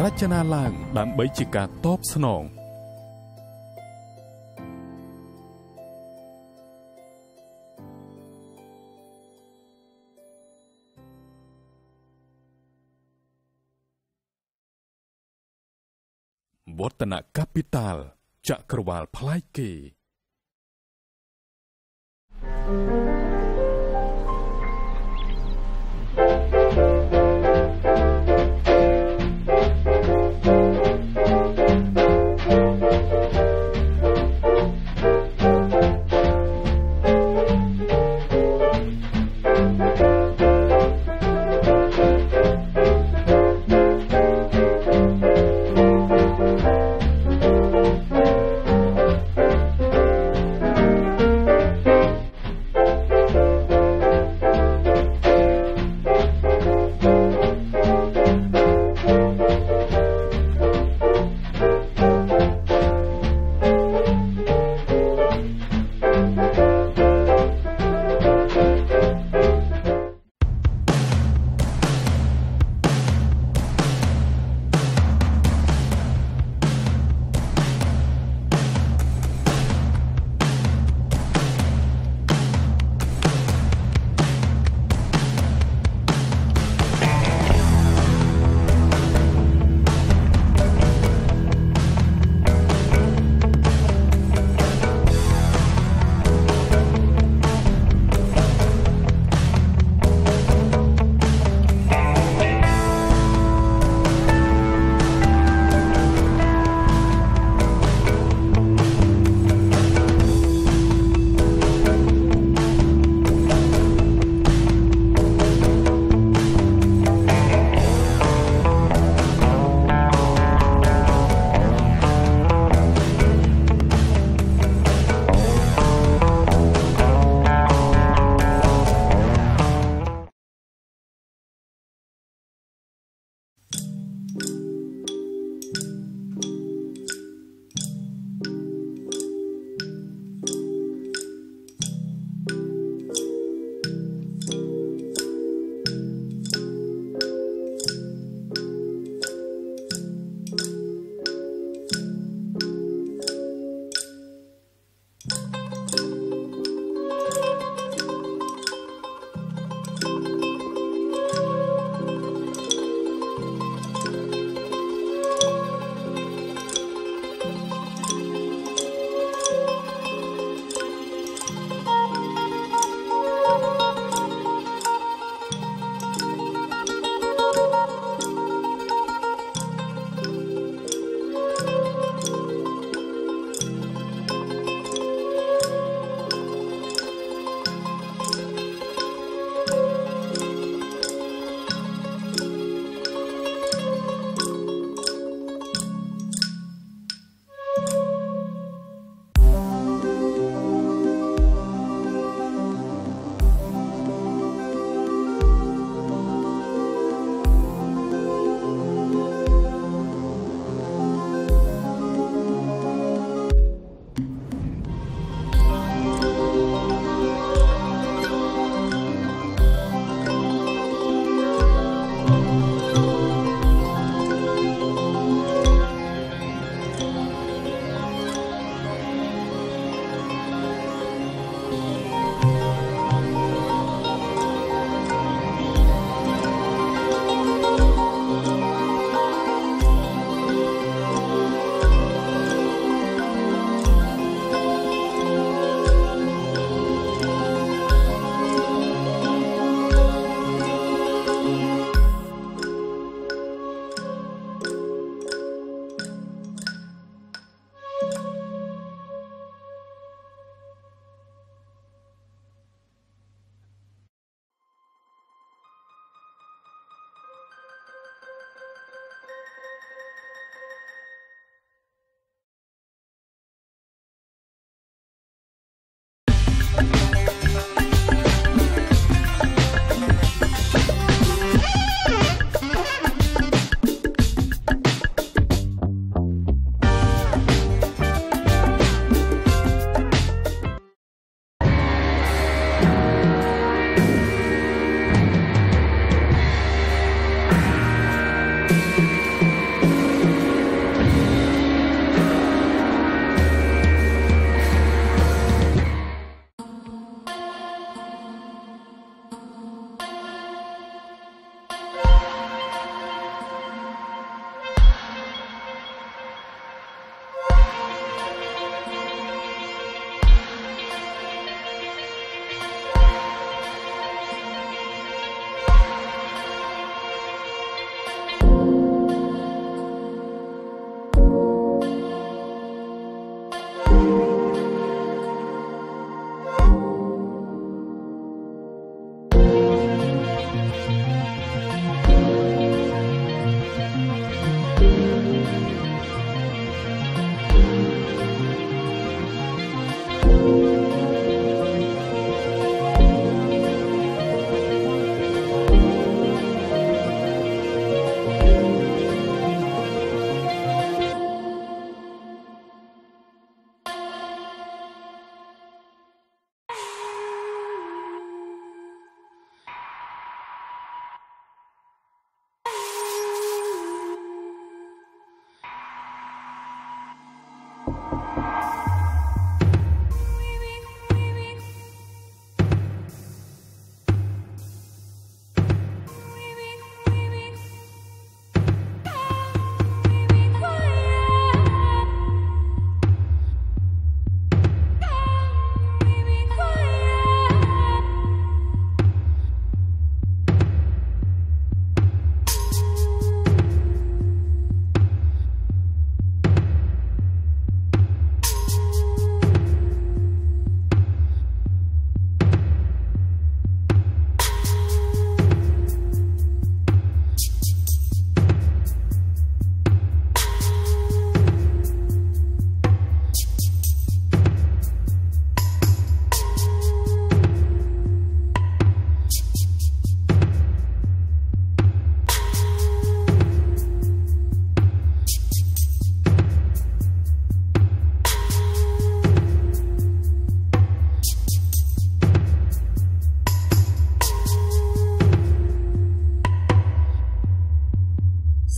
រចនាឡើងដើម្បីជាការតបស្នងវឌ្ឍនកាពីតាល់ចក្រវាលផ្លាយគេ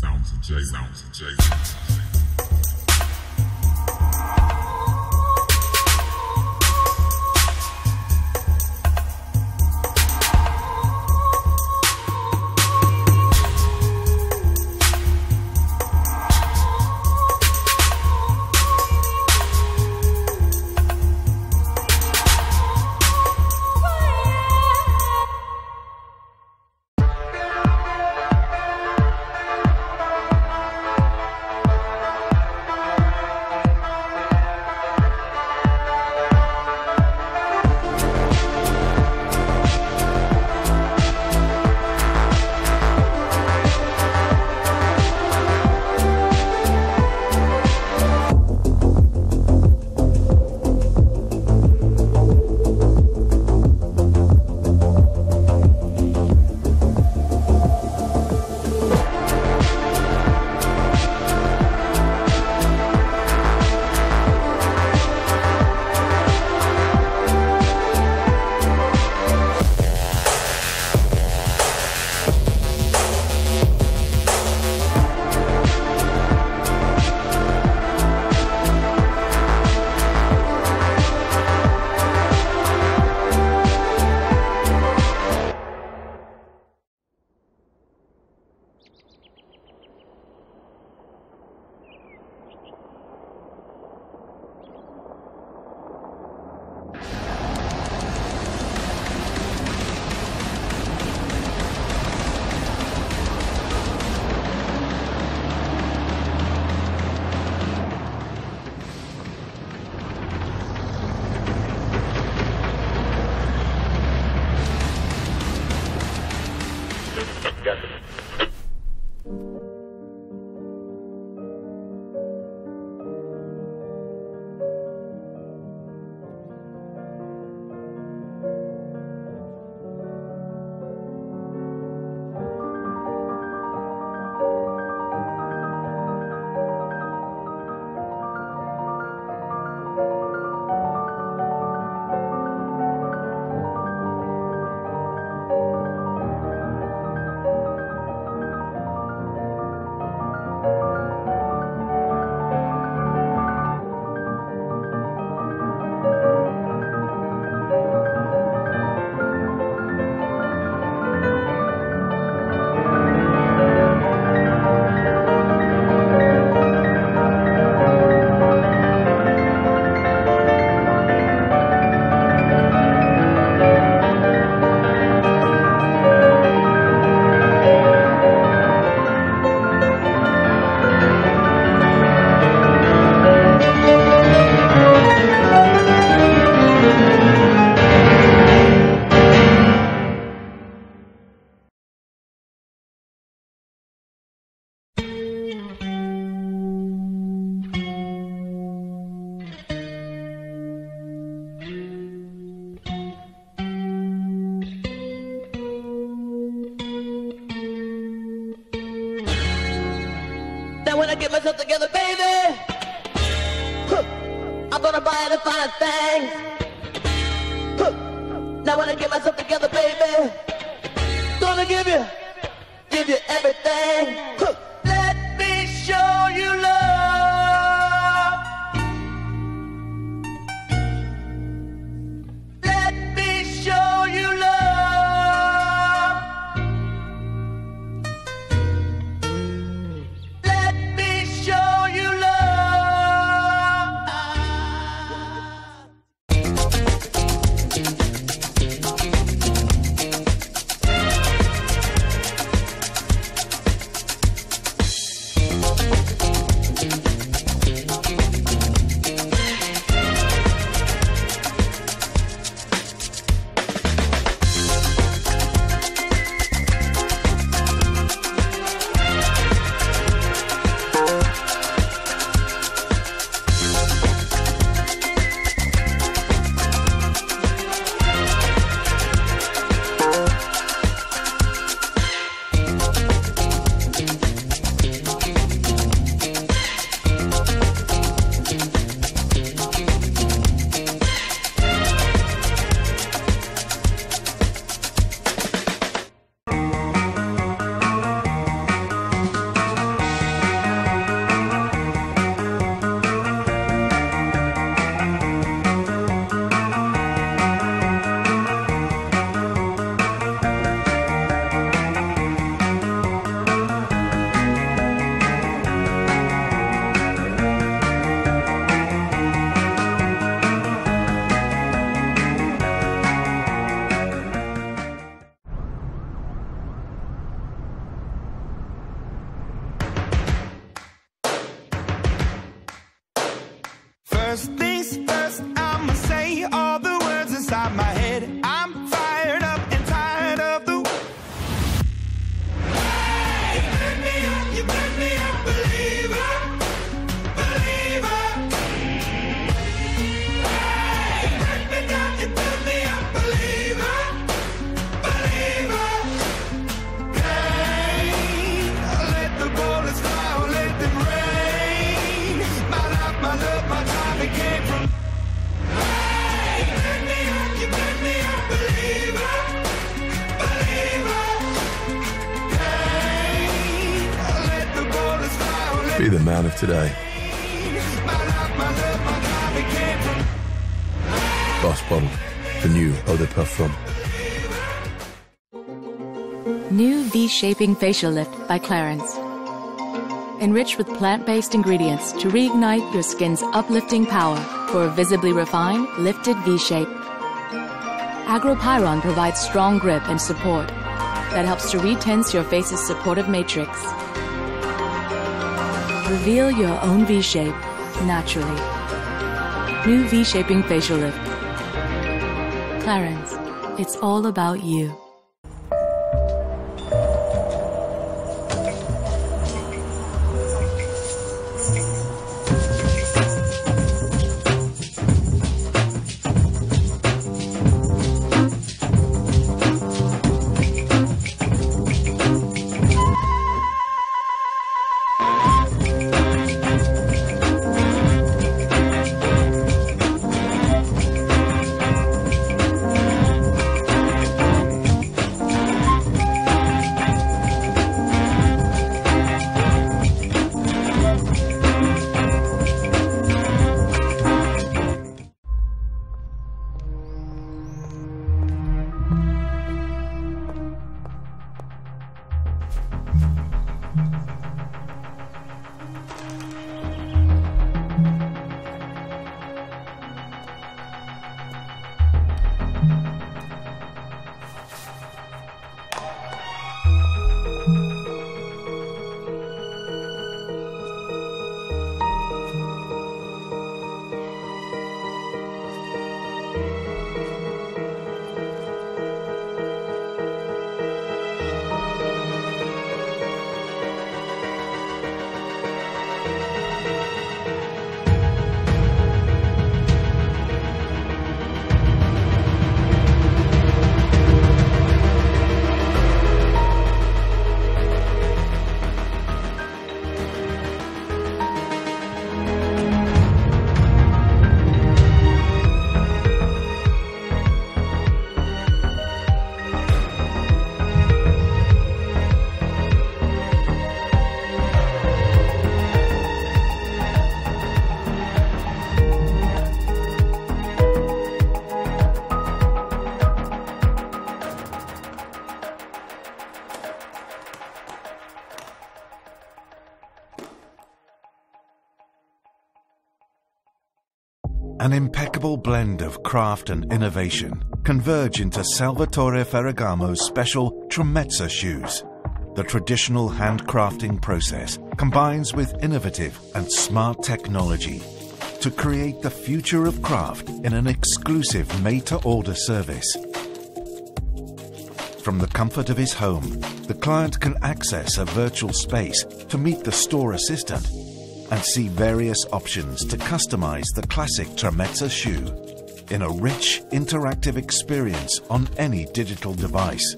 Let me show you love. New V-Shaping Facial Lift by Clarence. Enriched with plant-based ingredients to reignite your skin's uplifting power for a visibly refined, lifted V-shape. Agropyron provides strong grip and support that helps to retense your face's supportive matrix. Reveal your own V-shape naturally. New V-Shaping Facial Lift. Clarence, it's all about you. Impeccable blend of craft and innovation converge into Salvatore Ferragamo's special Tremezza shoes. The traditional handcrafting process combines with innovative and smart technology to create the future of craft in an exclusive made-to-order service. From the comfort of his home, the client can access a virtual space to meet the store assistant and see various options to customize the classic Tremezza shoe in a rich, interactive experience on any digital device.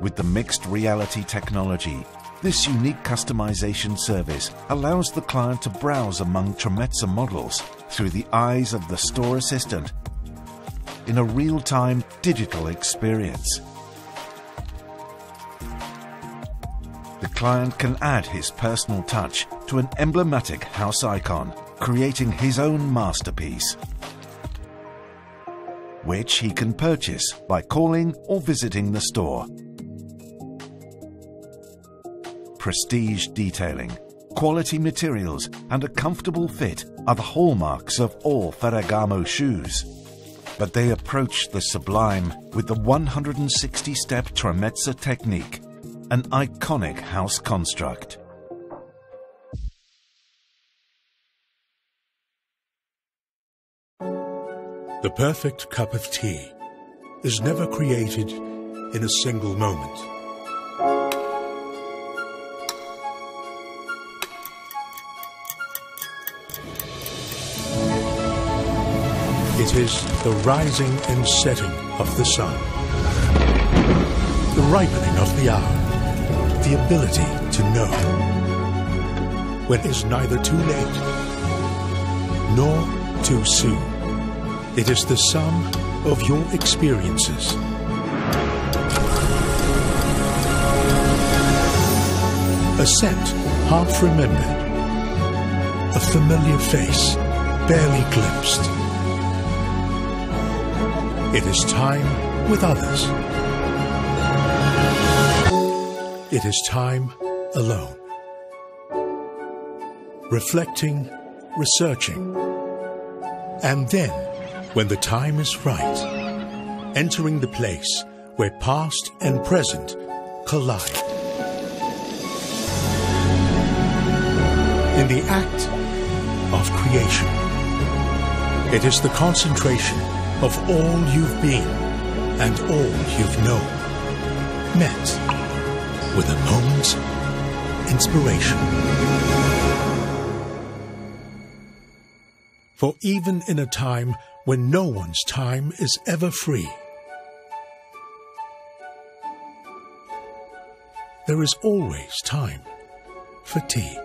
With the mixed reality technology, this unique customization service allows the client to browse among Tremezza models through the eyes of the store assistant in a real-time digital experience. The client can add his personal touch to an emblematic house icon, creating his own masterpiece, which he can purchase by calling or visiting the store. Prestige detailing, quality materials and a comfortable fit are the hallmarks of all Ferragamo shoes. But they approach the sublime with the 160-step Tremezza technique an iconic house construct. The perfect cup of tea is never created in a single moment. It is the rising and setting of the sun, the ripening of the hour the ability to know when it's neither too late nor too soon. It is the sum of your experiences. A scent half remembered. A familiar face barely glimpsed. It is time with others. It is time alone. Reflecting, researching. And then, when the time is right, entering the place where past and present collide. In the act of creation, it is the concentration of all you've been and all you've known, met with a moment's inspiration. For even in a time when no one's time is ever free, there is always time for tea.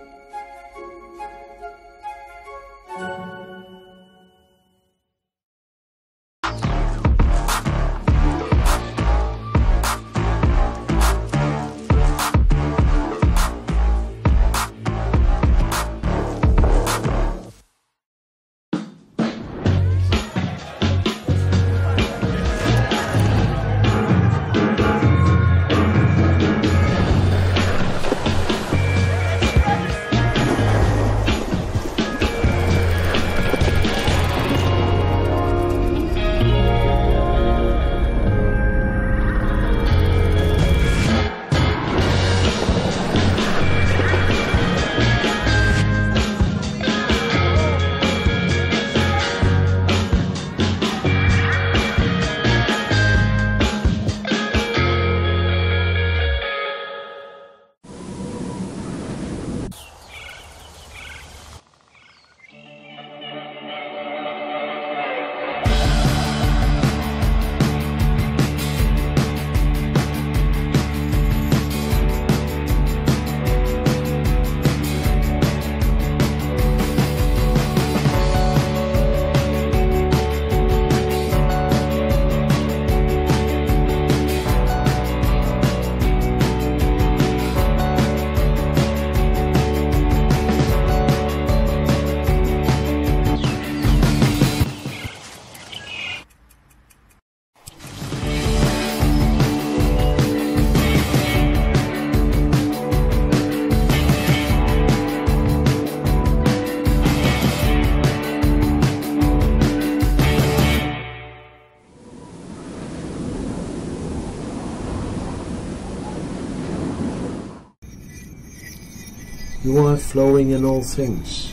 Are flowing in all things,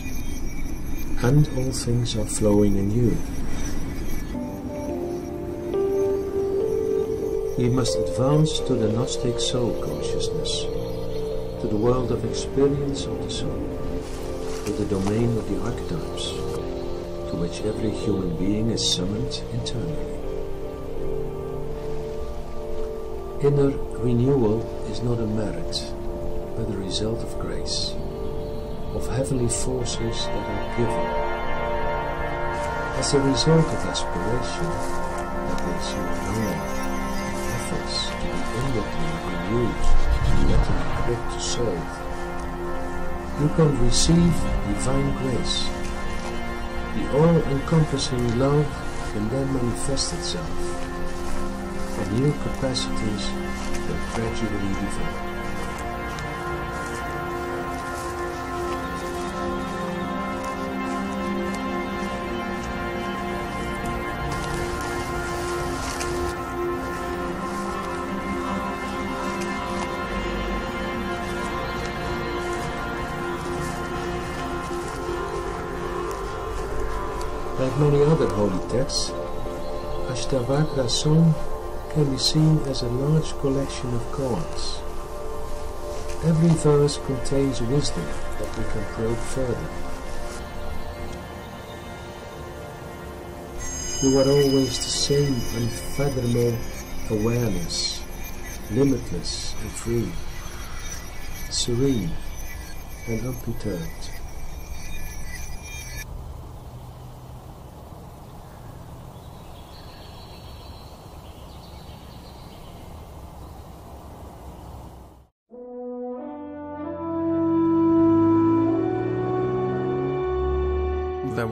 and all things are flowing in you. We must advance to the Gnostic soul consciousness, to the world of experience of the soul, to the domain of the archetypes, to which every human being is summoned internally. Inner renewal is not a merit, but the result of grace, of heavenly forces that are given. As a result of aspiration, that is your own efforts to be inwardly renewed, and mentally equipped to serve, you can receive divine grace. The all-encompassing love can then manifest itself, and new capacities will gradually develop. Like many other holy texts, Ashtavakra song can be seen as a large collection of koans. Every verse contains wisdom that we can probe further. You are always the same unfathomable awareness, limitless and free, serene and unperturbed.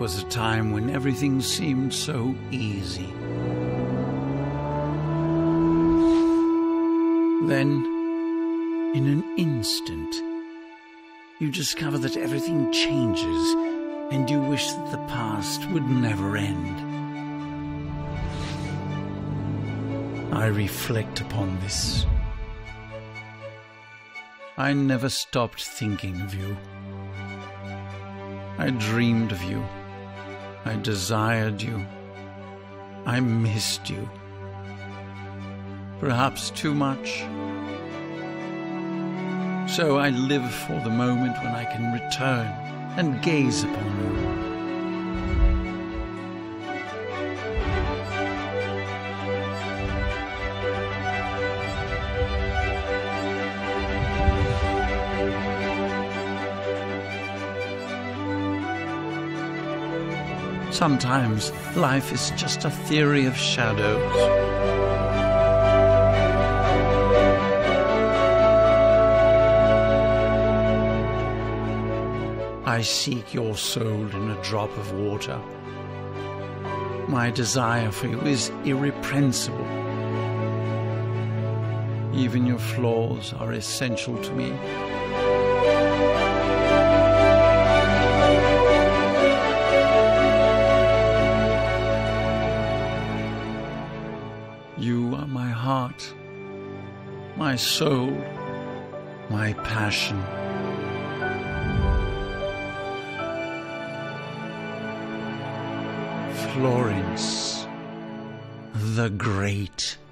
Was a time when everything seemed so easy. Then, in an instant, you discover that everything changes and you wish that the past would never end. I reflect upon this. I never stopped thinking of you. I dreamed of you. I desired you. I missed you. Perhaps too much. So I live for the moment when I can return and gaze upon you. Sometimes life is just a theory of shadows. I seek your soul in a drop of water. My desire for you is irrepressible. Even your flaws are essential to me. Heart, my soul, my passion. Florence the Great. ។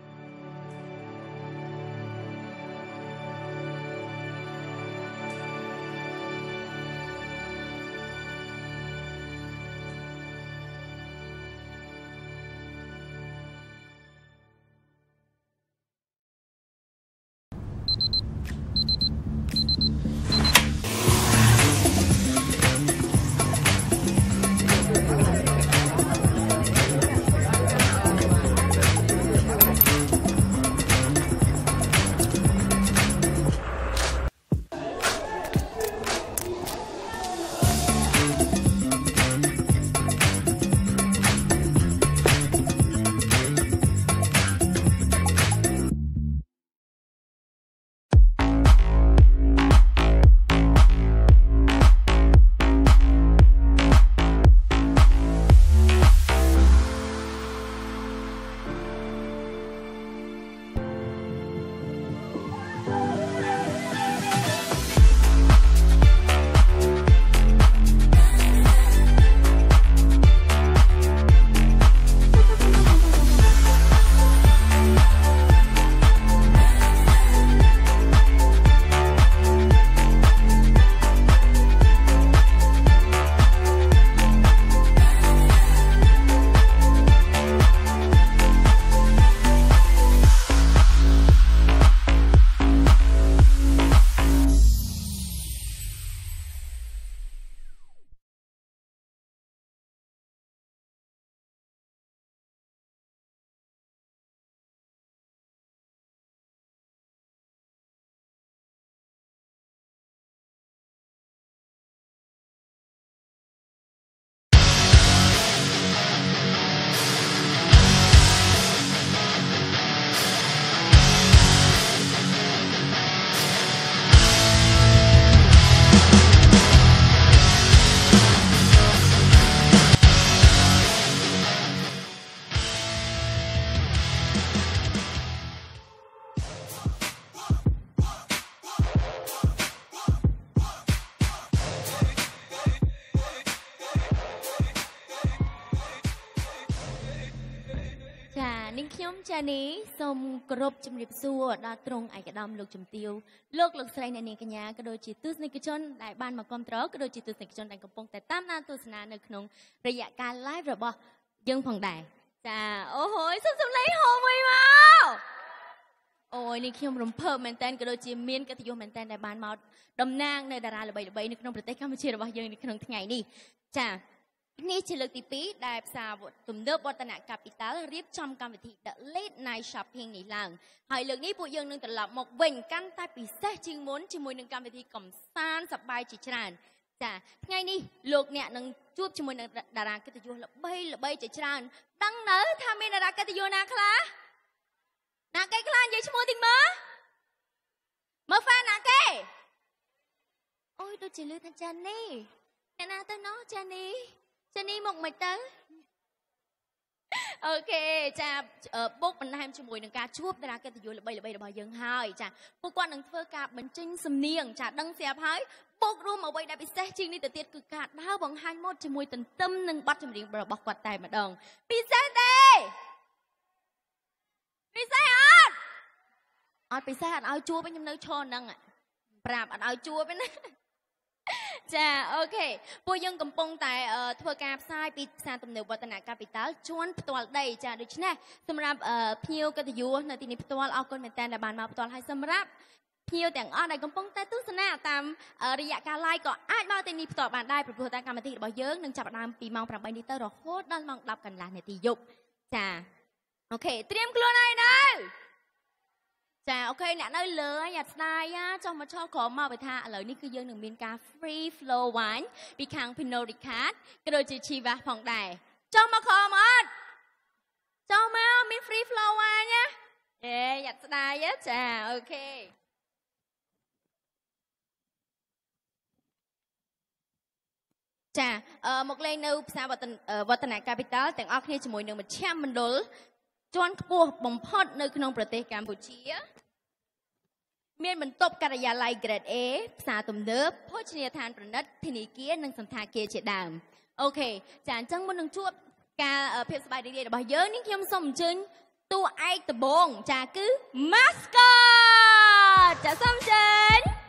ខ្ញុំចានីសូមគោរពជំរាបសួរដល់ទ្រង់ឯកឧត្តមលោកជំទាវលោកលោកស្រីអ្នកនាងកញ្ញាក៏ដូចជាទស្សនិកជនដែលបានមកគ្រប់គ្រងក៏ដូចជាទស្សនិកជនដែលកំពុងតែតាមដានទស្សនានៅក្នុងរយៈកាល live របស់យើងផងដែរចាអូហូយសុំសំឡេងហូមួយមកអូយនេះខ្ញុំរំភើបមែនតើក៏ដូចជាមានកិត្តិយសមែនតើដែលបានមកតំណាងនៅតារាល្បីៗនៅក្នុងប្រទេសកម្ពុជារបស់យើងនៅក្នុងថ្ងៃនេះចា នេះជាលើកទី2ដែលផ្សារទំនើបវឌ្ឍន Capital រៀបចំកម្មវិធី The Late Night Shopping នេះឡើងហើយលើកនេះពួកយើងនឹងត្រឡប់មកវិញកាន់តែពិសេសជាងមុនជាមួយនឹងកម្មវិធីកំសាន្តសប្បាយជាច្រើនចាថ្ងៃនេះលោកអ្នកនឹងជួបជាមួយនឹងតារាកិត្តិយសល្បីល្បីជាច្រើនដឹងនៅថាមានតារាកិត្តិយសណាខ្លះណាគេខ្លះនិយាយឈ្មោះតិចមើលមើលហ្វានណាគេអូយដូចជាលឺថាចាន់នេះអ្នកណាទៅណោះចាន់នេះ ចាន់នេះមកមិនទៅអូខេចាពុកបន្ថែមជាមួយនឹងការជួបតារាកិត្តិយសល្បីៗរបស់យើងហើយចាពួកគាត់នឹងធ្វើការបញ្ចេញសំនៀងចាដឹងស្រាប់ហើយពុករួមអ្វីដែលពិសេសជាងនេះទៅទៀតគឺការដើរបង្ហាញម៉ូដជាមួយទន្ទឹមនឹងបទចម្រៀងរបស់គាត់តែម្ដងពិសេសទេពិសេសអត់អត់ពិសេសអត់ឲ្យជួបខ្ញុំនៅឈរហ្នឹងប្រាប់អត់ឲ្យជួបទេណា ចាអូខេពួកយើងកំពុងតែធ្វើការផ្សាយពីផ្សារទំនើបវឌ្ឍនកាពីតាល់ជួនផ្ទាល់ដីចាដូច្នេះសម្រាប់ភ្ញៀវកិត្តិយសនៅទីនេះផ្ទាល់អរគុណមែនតើដែលបានមកផ្ទាល់ហើយសម្រាប់ភ្ញៀវទាំងអស់ដែលកំពុងតែទស្សនាតាមរយៈកាល live ក៏អាចមកទីនេះផ្ទាល់បានដែរព្រោះតែកម្មវិធីរបស់យើងនឹងចាប់ផ្ដើមពីម៉ោង8នេះទៅរហូតដល់ម៉ោង10កន្លះនាទីយប់ចាអូខេត្រៀមខ្លួនហើយនៅ ចាអូខេអ្នកនៅលើអត់ស្ដាយចុះមកឈរក្រោមមកបើថាឥឡូវនេះគឺយើងនឹងមានការ free flow wine ពីខាង Pernod Ricard ក៏ដូចជា Chivas ផងដែរចុះមកក្រោមអត់ចុះមកមាន free flow wine ណាអេអត់ស្ដាយចាអូខេចាអឺមកលេងនៅផ្សារវឌ្ឍនកាពីតាល់ទាំងអស់គ្នាជាមួយនឹងមជ្ឈមណ្ឌល ជាន់ខ្ពស់បំផុតនៅក្នុងប្រទេសកម្ពុជា មានបន្ទប់ការិយាល័យ Grade A ផ្សារទំនើបភោជនីយដ្ឋានប្រណិតធនាគារនិងសន្តាគារជាដើមអូខេចាអញ្ចឹងមុននឹងជួបការភាពសប្បាយរីករាយរបស់យើងនេះខ្ញុំសូមអញ្ជើញតួឯកដំបងចាគឺ mascot ចាសូមអញ្ជើញ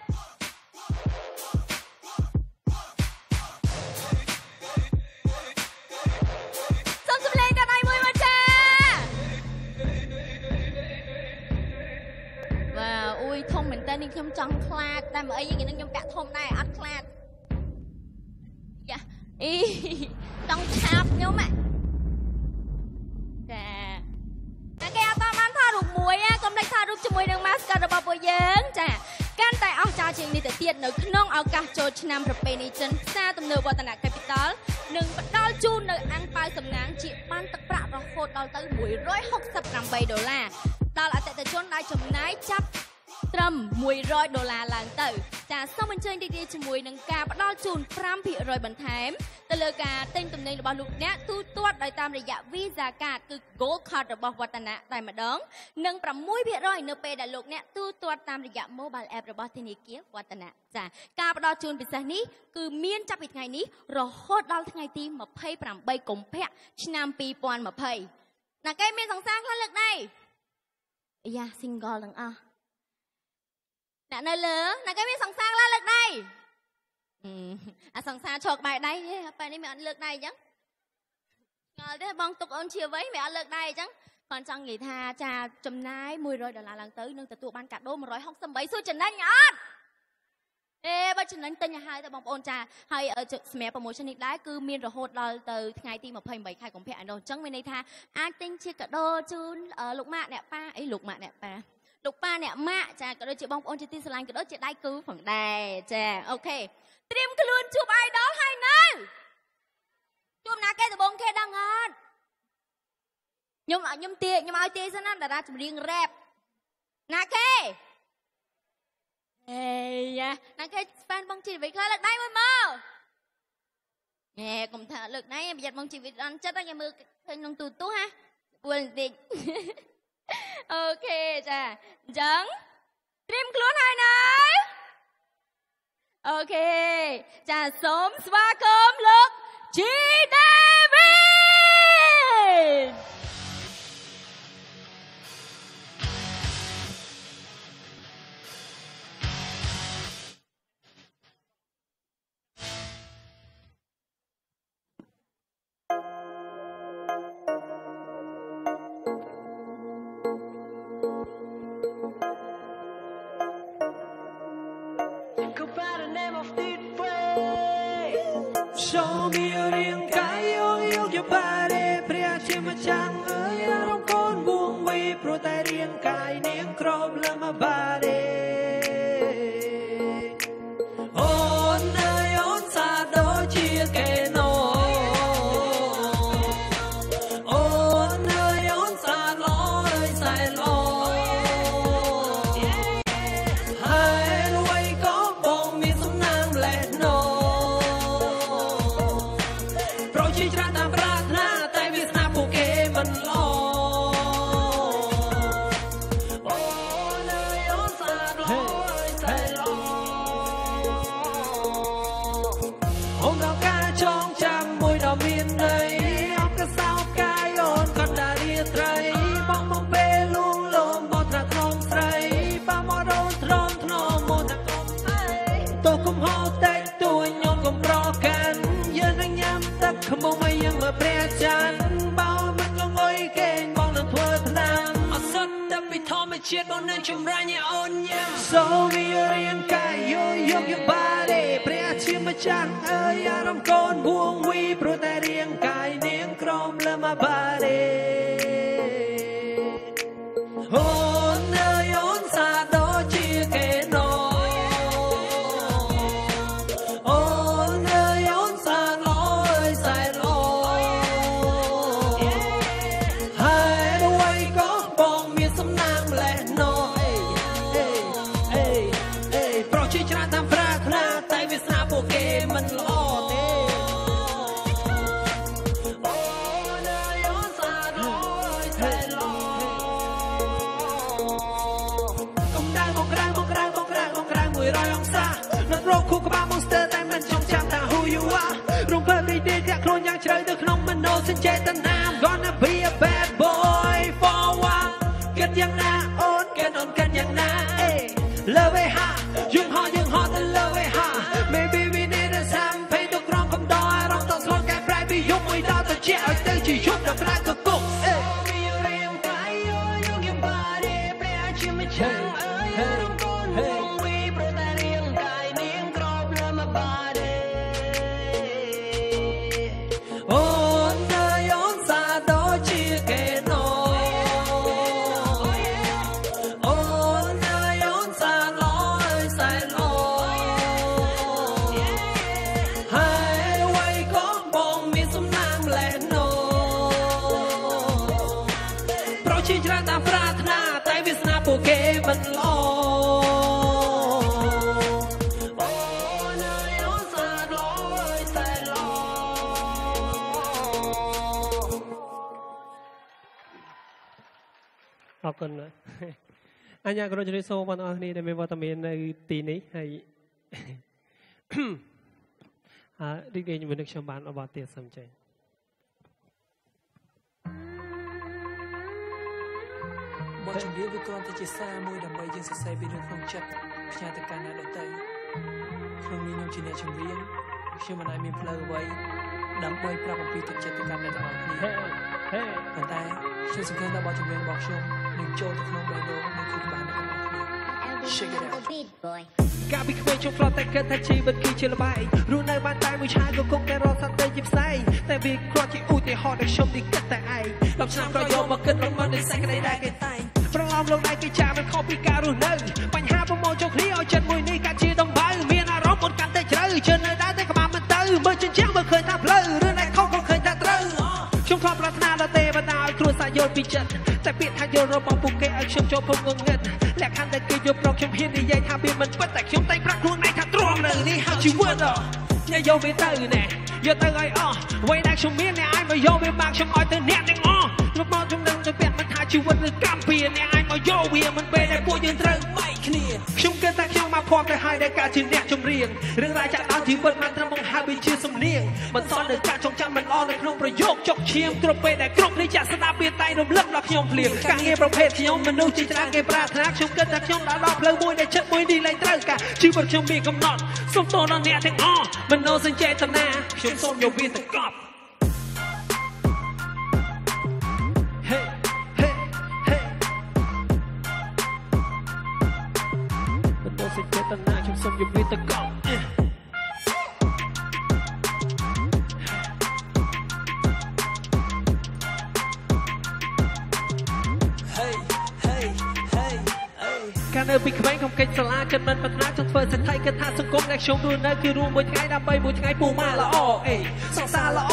តែនេះខ្ញុំចង់ខ្លាចតែមកអីហ្នឹងខ្ញុំពាក់ធំដែរអត់ខ្លាចយ៉ាអីចង់ឆាបខ្ញុំហ៎ចាតែគេអត់បានថតរូបមួយកុំលេចថតរូបជាមួយនឹង mascot របស់ពួកយើងចាកាន់តែអស្ចារ្យជាងនេះទៅទៀតនៅក្នុងឱកាសចូលឆ្នាំប្រពៃណីចិនផ្សារទំនើបវឌ្ឍន Capital នឹងផ្ដល់ជូននៅអង្គប៉ៅសំណាងជាបានទឹកប្រាក់រហូតដល់ទៅ168ដុល្លារដល់អតិថិជនដែលចំណាយចាប់ ត្រឹម100ដុល្លារឡើងទៅចាសូមអញ្ជើញរីករាយជាមួយនឹងការផ្ដល់ជូន5%បន្ថែមទៅលើការទិញទំនិញរបស់លោកអ្នកទូទាត់ដោយតាមរយៈ Visa Card គឺ Gold Card របស់វឌ្ឍនៈតែម្ដងនិង6%នៅពេលដែលលោកអ្នកទូទាត់តាមរយៈ Mobile App របស់ធនាគារវឌ្ឍនៈចាការផ្ដល់ជូនពិសេសនេះគឺមានចាប់ពីថ្ងៃនេះរហូតដល់ថ្ងៃទី28កុម្ភៈឆ្នាំ2020ណាគេមានសង្សារខ្លះលើកដៃយ៉ា single ទាំងអស់ អ្នកនៅលើអ្នកគេមានសង្សារឡើយលើកដៃអាសង្សារឈរក្បែរដៃពេលនេះមិនអត់លើកដៃអញ្ចឹងឆ្ងល់ទេបងទុកអូនជាវ័យមិនអត់លើកដៃអញ្ចឹងគាត់ចង់និយាយថាចាចំណាយ100ដុល្លារឡើងទៅនឹងទទួលបានកាដូ163សួរចំណេញអត់អេបើចំណេញទិញឲ្យហើយទៅបងប្អូនចាហើយសម្រាប់ promotion នេះដែរគឺមានរហូតដល់ទៅថ្ងៃទី28ខែកុម្ភៈឯនោះអញ្ចឹងមានន័យថាអាចទិញជាកាដូជូនលោកម៉ាក់អ្នកប៉ាអីលោកម៉ាក់អ្នកប៉ា លោកប៉ាអ្នកម៉ាក់ចាក៏ដូចជាបងប្អូនជាទីស្រឡាញ់ក៏ដូចជាដៃគូផងដែរចាអូខេត្រៀមខ្លួនជួបអាយដលហើយនៅជួបណាគេដំបងគេដឹងអត់ខ្ញុំខ្ញុំទាខ្ញុំឲ្យទាសិនណាតារាចម្រៀងរ៉េបណាគេអេយ៉ាណាគេ fan បងជីវិតខ្លះលើកដៃមួយមកហេកុំថាលើកដៃប្រយ័ត្នបងជីវិតអន់ចិត្តខ្ញុំមើលឃើញក្នុងទូទូហ่ะពួលបន្តិច អូខេចាអញ្ចឹងត្រៀមខ្លួនហើយនៅអូខេចាសូមស្វាគមន៍លោក G David 100អង្សានៅរកខួរក្បាល monster តែមិនចង់ចាំថា who you are រំភើបរីករាយធាក់ខ្លួនយ៉ាងជ្រៅទៅក្នុងមនោសញ្ចេតនា I'm gonna be a bad boy for a while គិតយ៉ាងណាអូនគិតអូនគិតយ៉ាងណាអេ love it ha ញ្ញាក្រុមជំរាបសួរបងប្អូនគ្នាដែលមានវត្តមាននៅទីនេះហើយអឺរីករាយជាមួយនឹងខ្ញុំបានអបអរទៀតសូមចេញបទចម្រៀងវាគ្រាន់តែជាសារមួយដើម្បីយើងសរសេរពីរឿងក្នុងចិត្តផ្ញើទៅកាន់អ្នកដទៃក្នុងនេះខ្ញុំជាអ្នកចម្រៀងខ្ញុំមិនអាចមានផ្លូវអ្វីដើម្បីប្រាប់អំពីទឹកចិត្តទៅកាន់អ្នកទាំងអស់គ្នាប៉ុន្តែខ្ញុំសង្ឃឹមថាបទចម្រៀងរបស់ខ្ញុំ នឹងចូលទៅក្នុងបេះដូងនិងខួរក្បាលអ្នកទាំងអស់គ្នា Shake it out កាលពីក្មេងខ្ញុំផ្លត់តែគិតថាជីវិតគឺជាល្បែងរស់នៅបានតែមួយឆាយក៏គង់តែរកសន្តិជាផ្សែងតែវាគ្រាន់ជាឧទាហរណ៍ដែលខ្ញុំនេះគិតតែឯងដល់ឆ្នាំក្រោយយកមកគិតមកនៅសេចក្តីដែលគេតែងប្រឡំលោកដៃគេចាមិនខុសពីការរស់នៅបញ្ហាប្រមូលចូលគ្នាឲ្យចិត្តមួយនេះកាត់ជាដងបើមានអារម្មណ៍មុនកាន់តែជ្រៅជឿនៅដែរតែក្បាលមិនទៅមើលជញ្ជាំងមើលឃើញថាផ្លូវរឿងដែលខុសក៏ឃើញថាត្រូវខ្ញុំធ្លាប់ប្រាថ្នាដល់ទេវតាឲ្យ គ្រួសារយល់ពីចិត្តតែពាក្យថាយល់របស់ពួកគេឲ្យខ្ញុំចូលភពងងឹតលក្ខខណ្ឌដែលគេយកប្រកខ្ញុំហ៊ាននិយាយថាវាមិនពិតតែខ្ញុំតែងប្រាប់ខ្លួនឯងថាទ្រាំនៅនេះហើយជីវិតញ៉ាយកវាទៅណែយកទៅឲ្យអស់អ្វីដែលខ្ញុំមានអ្នកអាចមកយកវាមកខ្ញុំឲ្យទៅអ្នកទាំងអស់លោកមកខ្ញុំនឹងទៅពាក់មិនថាជីវិតឬកម្មពីអ្នកអាចមកយកវាមិនពេលដែលពួកយើងត្រូវបែក គ្នាខ្ញុំគិតថាខ្ញុំមកភ័ព្វទៅហើយដែលការជាអ្នកចម្រៀងរឿងរ៉ាវចាក់ដល់ជីវិតមិនត្រឹមបង្ហើបវាជាសំនៀងមិនសល់នៅការចងចាំមិនល្អនៅក្នុងប្រយោគចុកឈាមគ្រប់ពេលដែលគ្រប់នេះចាក់ស្ដាប់វាតែរំលឹកដល់ខ្ញុំភ្លាមការងារប្រភេទខ្ញុំមនុស្សជាច្រើនគេប្រាថ្នាខ្ញុំគិតថាខ្ញុំដល់ដល់ផ្លូវមួយដែលចិត្តមួយនេះលែងត្រូវការជីវិតខ្ញុំមានកំណត់សូមតដល់អ្នកទាំងអស់មនោសញ្ចេតនាខ្ញុំសូមយកវាទៅកប់ សូមយកវាទៅកប់ Hey hey hey hey កាលនៅពីក្មេងខ្ញុំកិច្ចសាលាគិតមិនប្រាថ្នាចង់ធ្វើសេដ្ឋីគិតថាសង្គមដែលខ្ញុំរស់នៅគឺរួមមួយថ្ងៃដើម្បីមួយថ្ងៃពូម៉ាល្អអេសិក្សាល្អ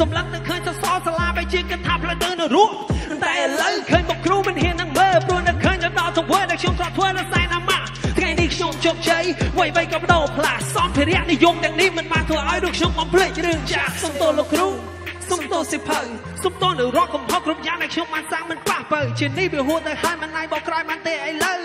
សម្លឹងនឹងឃើញសសរសាលាបែជាគិតថាផ្លូវទៅនៅរស់តែឥឡូវឃើញមកគ្រូមិនហ៊ាននឹងមើលព្រោះនៅឃើញទៅដល់ទង្វើដែលខ្ញុំធ្លាប់ធ្វើនៅសែនអា ម៉ាក់ថ្ងៃនេះខ្ញុំជោគជ័យអ្វីៗក៏បដូរផ្លាស់សម្ភារៈនិយមទាំងនេះមិនបានធ្វើឲ្យរូបខ្ញុំបំភ្លេចរឿងចាស់សំទោសលោកគ្រូសុំទោសសិភៅសុំទោសនៅរកកំហុសគ្រប់យ៉ាងដែលខ្ញុំបានសាងមិនប៉ះបើជានេះវាហួសទៅហើយមិនអាចបកក្រោយបានទេឥឡូវ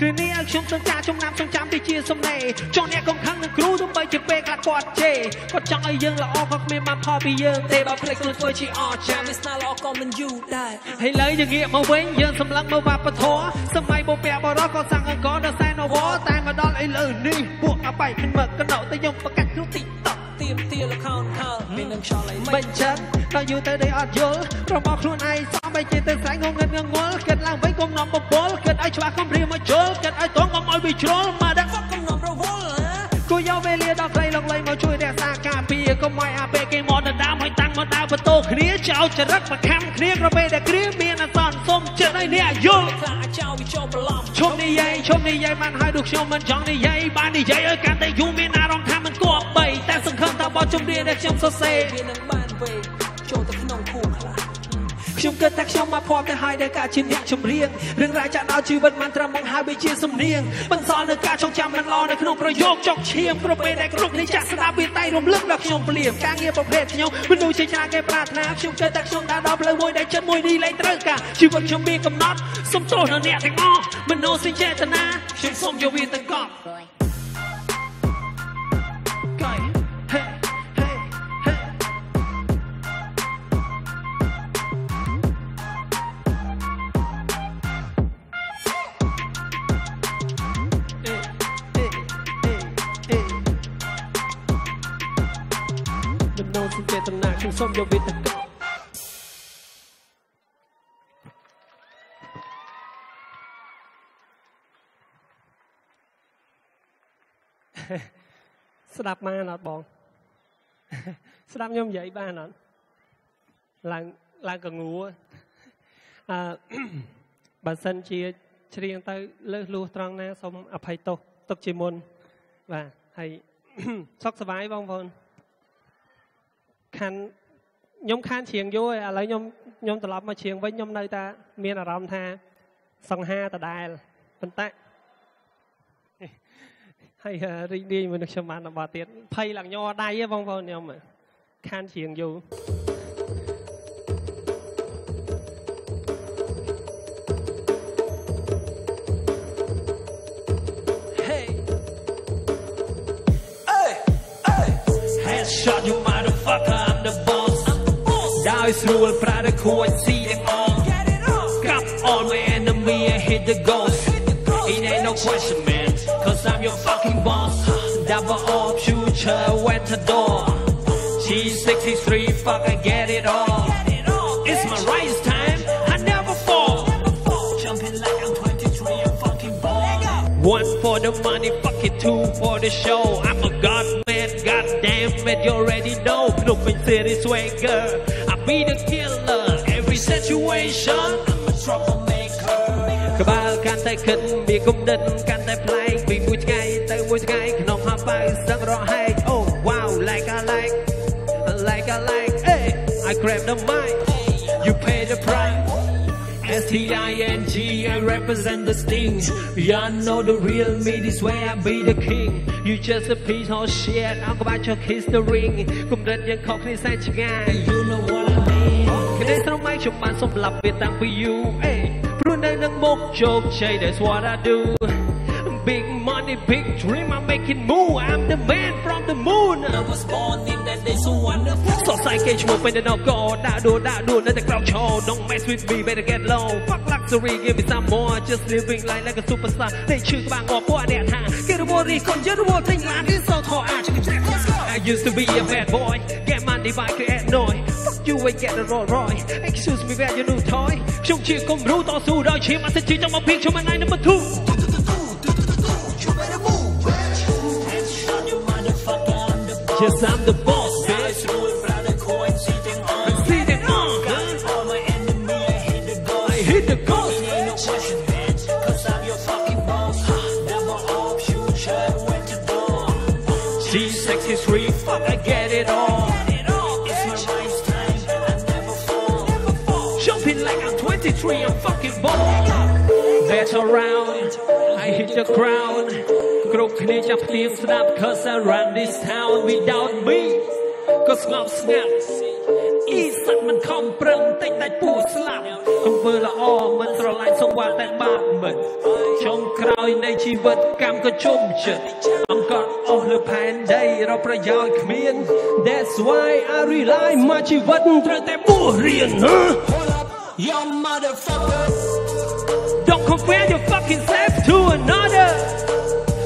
គឺនេះឲ្យខ្ញុំចង់ចាចំណាំចង់ចាំពីជាសំណេរចង់អ្នកកុំខឹងនឹងគ្រូទោះបីជាពេលខ្លះគាត់ជេរគាត់ចង់ឲ្យយើងល្អក៏គ្មានបានផលពីយើងទេបើភ្លេចខ្លួនធ្វើជាអស់ចាចាំវាស្នាល្អក៏មិនយូរដែរហើយលើយើងងាកមកវិញយើងសម្លឹងមកវប្បធម៌សម័យបុព្វបុរសក៏សាំងអង្គរដល់សែនអវរតែមកដល់ឥឡូវនេះពួកអបាយមិនមកកណ្ដោតែខ្ញុំប្រកាសក្នុងទីតទៀមទាលខោនខើមាននឹងខ្យល់អីមិនចឹងដល់យូរទៅដែលអត់យល់របស់ខ្លួនឯងសំបីជាទៅស្រែងងងឹតងងល់គិតឡើងវិញកុំនាំបបលគិតឲ្យច្បាស់កុំព្រាមកជល់គិតឲ្យត្រង់កុំឲ្យវាជ្រុលមកដាក់កុំនាំរវល់ គួរយកវេលាដល់ខ្លីលោកលៃមកជួយរក្សាការពារកុំឲ្យអាពេលគេមកដណ្ដើមឲ្យតាំងមកដើរបន្ទោគ្នាចោលចរិតប្រខំគ្នាក្រពេលដែលគ្រាមានអសន្នសុំចិត្តឲ្យអ្នកយល់ខ្លាចចោលវាចូលប្រឡំឈប់និយាយឈប់និយាយបានហើយដូចខ្ញុំមិនចង់និយាយបាននិយាយឲ្យកាន់តែយូរមានអារម្មណ៍ថាមិនគួរបីតែសង្ឃឹមថាបទចម្រៀងដែលខ្ញុំសរសេរវានឹងបានវេចូលទៅក្នុងខួរខ្លះ ខ្ញុំគិតថាខ្ញុំមកភ័ព្វទៅហើយដែលការជាអ្នកចម្រៀងរឿងរ៉ាវចាក់ដល់ជីវិតមិនត្រឹមមកហើយវាជាសំនៀងបន្សល់នៅការចងចាំមិនល្អនៅក្នុងប្រយោគចុកឈាមគ្រប់ពេលដែលគ្រប់គ្នាចាក់ស្ដាប់វាតែរំលឹកដល់ខ្ញុំភ្លាមការងារប្រភេទខ្ញុំមនុស្សជាច្រើនគេប្រាថ្នាខ្ញុំគិតថាខ្ញុំដើរដល់ផ្លូវមួយដែលចិត្តមួយនេះលែងត្រូវការជីវិតខ្ញុំមានកំណត់សូមទោសដល់អ្នកទាំងអស់មនោសញ្ចេតនាខ្ញុំសូមយកវាទាំងកប់ សូមយកវាទៅកប់ស្ដាប់បានអត់បង ស្ដាប់ខ្ញុំនិយាយបានអត់ឡើងឡើងកងួរអឺបើសិនជាច្រៀងទៅលើសលួសត្រង់ណាសូមអភ័យទោសទុកជាមុនបាទហើយសុខសប្បាយបងប្អូនខាន ខ្ញុំខានច្រៀងយូរហើយឥឡូវខ្ញុំខ្ញុំត្រឡប់មកច្រៀងវិញខ្ញុំនៅតែមានអារម្មណ៍ថាសង្ហាដដែលប៉ុន្តែហើយរីករាយជាមួយនឹងខ្ញុំបានដល់បាទៀតភ័យឡើងញ័រដៃហ៎បងប្អូនខ្ញុំខានច្រៀងយូរ Hey Hey Hey Headshot you motherfucker I'm the boss ដោយស្រួលប្រើតែខួចស៊ីទាំងអង Got all my enemy and hit the ghost It ain't no question man Cause I'm your fucking boss Double up future went the door She's 63 fuck I get it all It's my rise time I never fall Jumping like I'm 23 I'm fucking born One for the money, fuck it, two for the show. I'm a god man, god damn it, you already know. Philippine city swagger, I Be the killer. Every situation, I'm a troublemaker. ក្បាលកាន់តែគិតមានគំនិតកាន់តែប្លែកពីមួយថ្ងៃទៅមួយថ្ងៃក្នុងហាប៉ៅសឹងរហែក Oh wow like I like like I like hey I grab the mic you pay the price S-T-I-N-G, I represent the sting. Y'all know the real me, this way I be the king. You just a piece of shit, I'm about your kiss the ring. គំនិតยังខុសគ្នាសែនឆ្ងាយ You know what I mean ក្តីស្រមៃខ្ញុំបានសម្លាប់វាតាំងពី you អេព្រោះនៅនឹងមុខជោគជ័យ That's what I do Big money, big dream, I'm making move. I'm the man from the moon. I was born in that day, so wonderful. So សែគេឈ្មោះពេញនៅកដាក់ដួលដាក់ដួលនៅតែក្រោមឈរ Don't mess with me, better get low. Fuck luxury, give me some more. Just living life like a superstar. តែឈឺក្បាលងពួកអ្នកថាគេរវល់រីកូនយល់រវល់ទិញឡានឬសោថអាច I used to be a bad boy. Get money by create noise. Fuck you ain't get the Rolls Royce. Excuse me, where your new toy? ខ្ញុំជាគំរូតស៊ូដោយឈាមអសិទ្ធិចង់មកភៀងខ្ញុំមិនណៃនៅបន្ទូ Yes, I'm the boss, bitch. And see them on, huh? I hit the ghost. She's 63, fuck, I get it all. Around, I hit the ground. គ្រប់គ្នាចាប់ភ្លៀងស្ដាប់ cause I run this town without me ក៏ស្ងប់ស្ងាត់អ៊ីសាត់មិនខំប្រឹងតិចដាច់ពូស្លាប់អំពើល្អមិនស្រឡាញ់សង្វាក់តែបាបមិនចុងក្រោយនៃជីវិតកម្មក៏ជុំចិត្តអង្គត់អស់លើផែនដីរកប្រយោជន៍គ្មាន That's why I rely មកជីវិតត្រូវតែបួសរៀន huh? Yo motherfuckers Don't compare your fucking self to another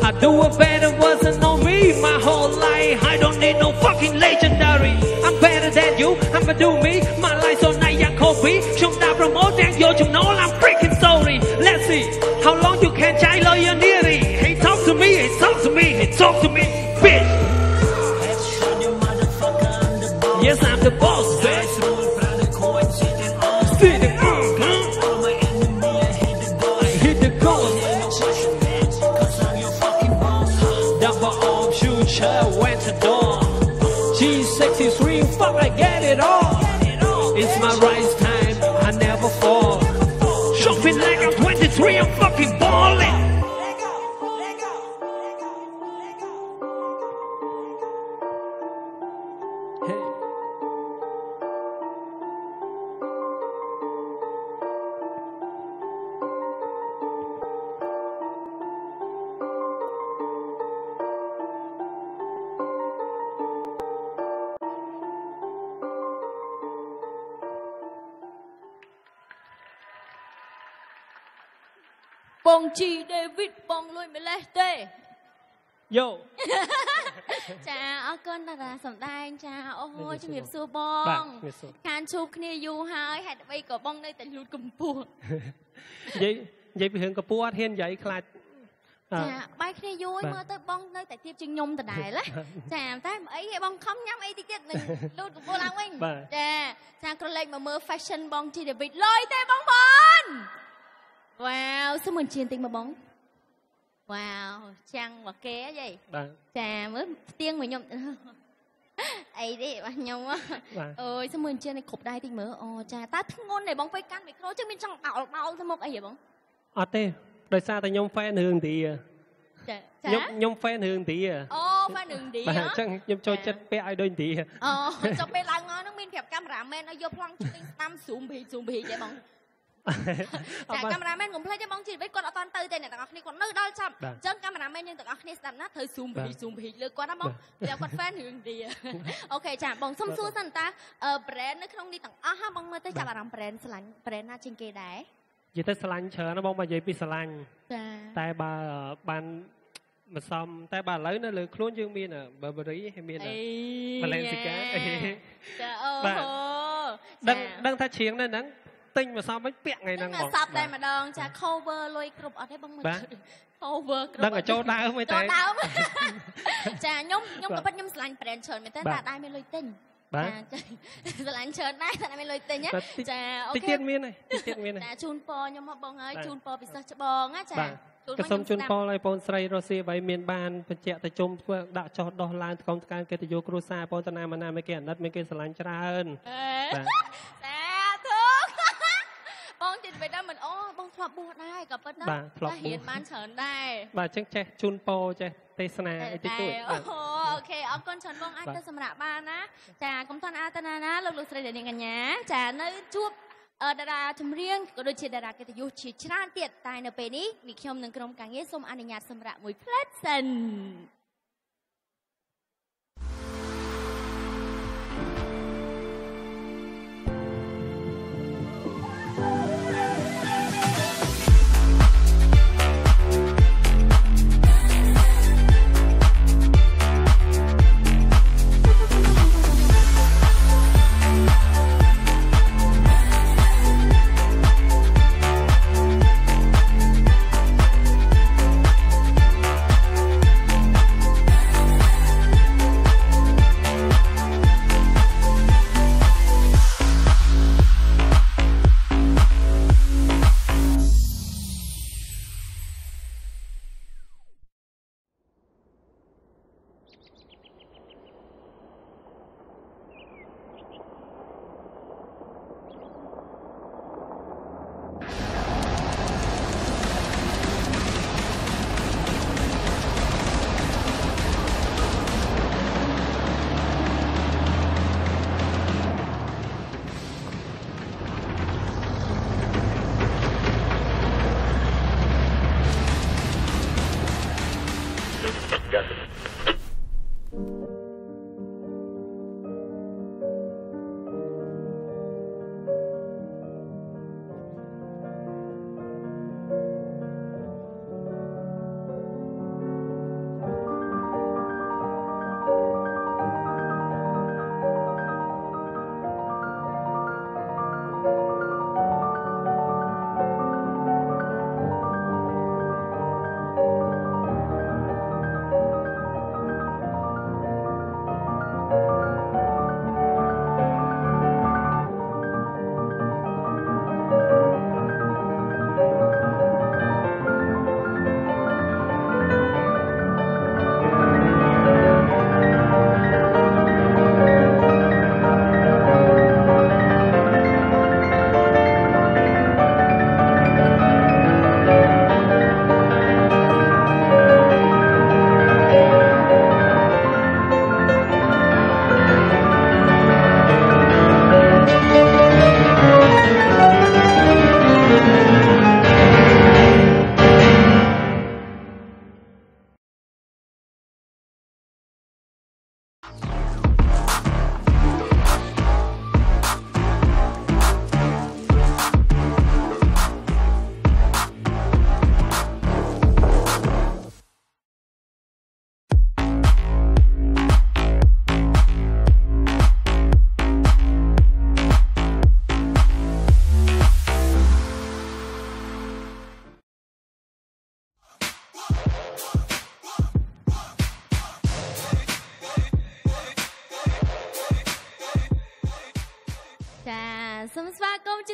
I do it better wasn't on me my whole life. I don't need no fucking legendary. I'm better than you. I'ma do me. My life's on night young Kobe. Trong đã promote and yo chúng know I'm freaking sorry. Let's see how long you can try lawyer nearly. Hey, talk to me. Hey, talk to me. Hey, talk to me, bitch. Yes, I'm the boss, rise បងជីដេវីតបងលួយម្លេះទេ Yo. ចាអរគុណតារាសំដែងចាអូហូជំរាបសួរបបាទងជំរាបសួរខានជួបគ្នាយូរហើយហេតុអ្វីក៏បងនៅតែលូតកម្ពស់និយាយនិយាយពីរឿងកពស់អត់ហ៊ាននិយាយខ្លាចអ่าចាបាយគ្នាយូរបាទមើលទៅបងនៅតែទៀតជាងខ្ញុំដដែលណាចាតែមិនអីទេបងខំញ៉ាំអីតិចទៀតនឹងលូតកម្ពស់ឡើងវិញបាទចាចាក្រឡេកមកមើល fashion បងជីដេវីតលយទេបងប្អូន វ៉ាវសុំមិនជៀនតិចមកបងវ៉ាវចាំងមកគេហីបាទចាមើលផ្ទៀងមួយខ្ញុំអីទេបាទខ្ញុំហ៎បាទអើយសុំមើលអញ្ចឹងគ្រប់ដៃតិចមើលអូចាតើធ្ងន់ទេបងពេលកាន់មីក្រូចឹងមានចង់ដោលដោលទៅមុខអីហ៎បងអត់ទេដោយសារតែខ្ញុំ fan រឿងទីចាខ្ញុំខ្ញុំ fan រឿងទីអូហ្វានឹងឌីបាទហ៎អញ្ចឹងខ្ញុំចូលចិត្តពាក់ឲ្យដូចទីអូចុះពេលឡើងមកហ្នឹងមានប្រាប់កាមេរ៉ាមែនឲ្យយកប្លង់ជួយស្ដាំ zoom ពេក zoom ពេកទេបង ចាកាមេរ៉ាមែនកុំភ្លេចទេបងជីវិតគាត់អត់តាន់ទៅទេអ្នកទាំងអស់គ្នាគាត់នៅដល់ចាប់បាទអញ្ចឹងកាមេរ៉ាមែនយើងទាំងអស់គ្នាស្ដាប់ណាត្រូវ zoom ពេកបាទ zoom ពេកលើគាត់ណាបងបាទតែគាត់ fan រឿងឌីអូខេចាបងសុំសួរសិនតើអឺ brand នៅក្នុងនេះទាំងអស់ហ่าបងមើលទៅចាប់អារម្មណ៍ brand ឆ្លាញ់ brand ណាជាងគេដែរនិយាយទៅស្រឡាញ់ច្រើនណាបងបើនិយាយពីស្រឡាញ់ចាតែបើបានមិនសមតែបើឥឡូវនៅលើខ្លួនយើងមាន Burberry ហើយមានអី Balenciaga អីចាអូបាទហូដឹងដឹងថាជ្រៀងនៅហ្នឹង ទិញមកសមវិញពាក់ថ្ងៃហ្នឹងហ្នឹងបងសាប់តែម្ដងចា cover លុយគ្រប់អត់ទេបងមើលបាទ cover គ្រប់ដឹងតែចូលដើមឯចូលតែដើមចាខ្ញុំខ្ញុំបាទក៏ពិតខ្ញុំឆ្លាញ់ brand ច្រើនមែនតើបាទតែដែរមានលុយទិញបាទចាឆ្លាញ់ច្រើនដែរតែដែរមានលុយទិញណាបាទតិចចាអូតិចខេទៀតមានហើយតិចទៀតមានហើយចាជូនពរខ្ញុំមកបងហើយបាទជូនពរពិសេសច្បងណាចាបាទជូនក៏មកសូមជូនស្ដាពប់រឲ្យបងស្រីរស់ស៊ីអ្វីមានបានបញ្ជាក់ទៅជុំធ្វើដាក់ចោះដោះឡើងថ្កុំថ្កើងកិត្តិយសគ្រួសារបងតាណាមណាមានគេអាណិតមានគេស្រឡាញ់ច្រើនអេបាទសាធុ បងជិតពេលដល់មិនអូបងធ្លាប់បួសដែរក៏ប៉ុន្តែបាទធ្លាប់បួសរៀនបានច្រើនដែរបាទអញ្ចឹងចេះជូនពរចេះទេសនាអីតិចតួចតែបាទអូអូខេអរគុណច្រើនបងអាចបាទទៅសម្រាប់បានណាចាកុំតន់អាតណាណាលោកលោកស្រីនាងកញ្ញាចានៅជួបអឺតារាចម្រៀងក៏ដូចជាតារាកិត្តិយសជាច្រើនទៀតតែនៅពេលនេះមីខ្ញុំនិងក្រុមការងារសូមអនុញ្ញាតសម្រាប់មួយផ្លែតសិន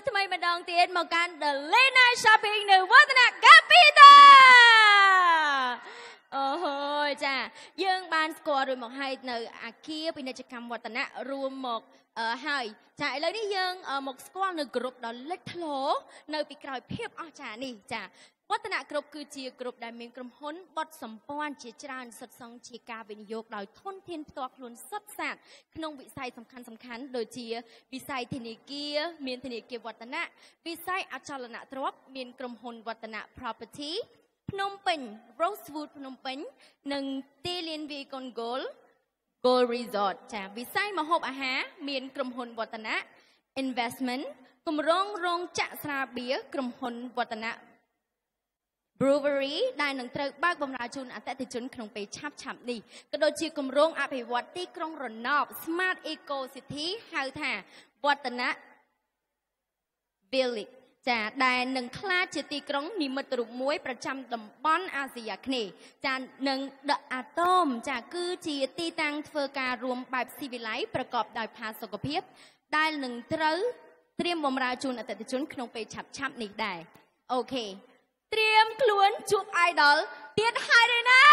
ថ្មីម្ដងទៀតមកកាន់ The Late Night Shopping នៅវឌ្ឍន Capital អូហូយចាយើងបានស្គាល់រួចមកហើយនៅអាគារពាណិជ្ជកម្មវឌ្ឍនៈរួមមកអឺហើយចាឥឡូវនេះយើងមកស្គាល់នៅក្រុមដ៏លេចធ្លោនៅពីក្រោយភាពអស្ចារ្យនេះចា វឌ្ឍនៈគ្រប់គឺជាគ្រប់ដែលមានក្រុមហ៊ុនបត់សម្ព័ន្ធជាច្រើនសិតសង់ជាការវិនិយោគដោយធនធានផ្ទាល់ខ្លួនសុទ្ធសាធក្នុងវិស័យសំខាន់សំខាន់ដូចជាវិស័យធនាគារមានធនាគារវឌ្ឍនៈវិស័យអចលនទ្រព្យមានក្រុមហ៊ុនវឌ្ឍនៈ property ភ្នំពេញ Rosewood ភ្នំពេញ និងទីលានវាយកូន Gold Gold Resort ចាវិស័យម្ហូបអាហារមានក្រុមហ៊ុនវឌ្ឍនៈ Investment គម្រោងរោងចក្រស្រាបៀរក្រុមហ៊ុនវឌ្ឍនៈ Brewery ដែលនឹងត្រូវបើកបម្រើជូនអតិថិជនក្នុងពេលឆាប់ឆាប់នេះក៏ដូចជាគម្រោងអភិវឌ្ឍទីក្រុងរណប Smart Eco City ហៅថាវឌ្ឍនៈ Village ចាដែលនឹងក្លាយជាទីក្រុងនិមិត្តរូបមួយប្រចាំតំបន់អាស៊ីអាគ្នេយ៍ចានឹង The Atom ចាគឺជាទីតាំងធ្វើការរួមបែបស៊ីវិល័យប្រកបដោយផាសុកភាព ដែលនឹងត្រូវត្រៀមបម្រើជូនអតិថិជនក្នុងពេលឆាប់ឆាប់នេះដែរអូខេ ត្រៀមខ្លួនជួប idol ទៀតហើយឬនៅ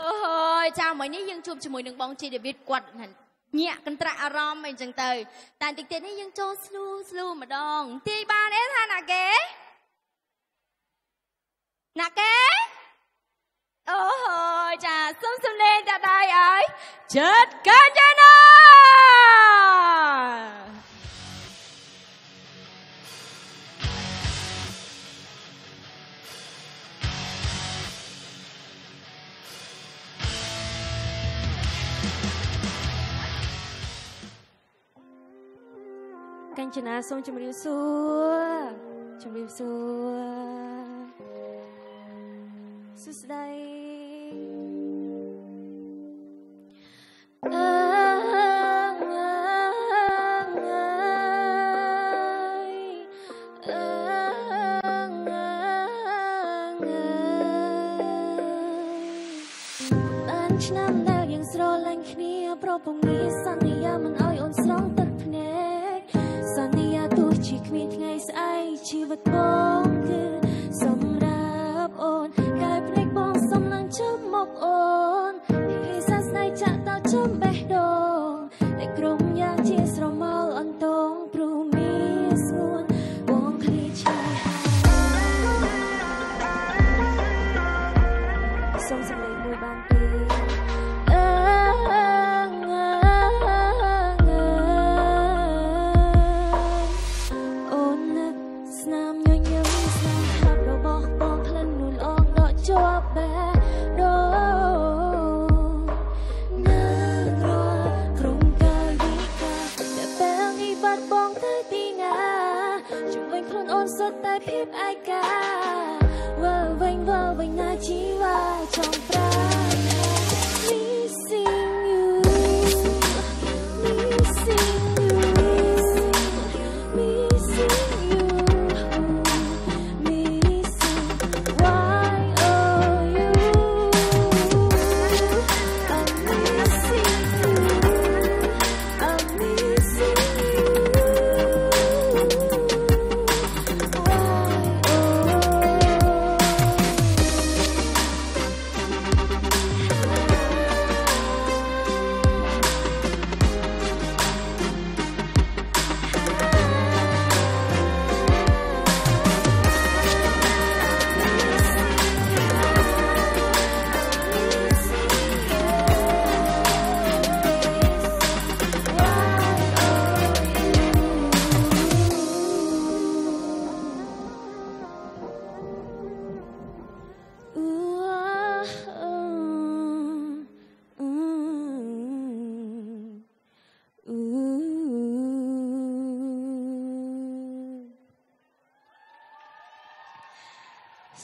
អូយចាមួយនេះយើងជួបជាមួយនឹងបងជីដេវីតគាត់ញាក់កន្ត្រាក់អារម្មណ៍អីចឹងទៅ តែតិចទៀតនេះយើងចូលស្លូស្លូម្ដងទាយបានទេថាណាគេណាគេអូយចាសុំសំលេងតាដៃឲ្យចិត្តកញ្ញាណា កញ្ចនាសូមជម្រាបសួរជម្រាបសួរសួស្តី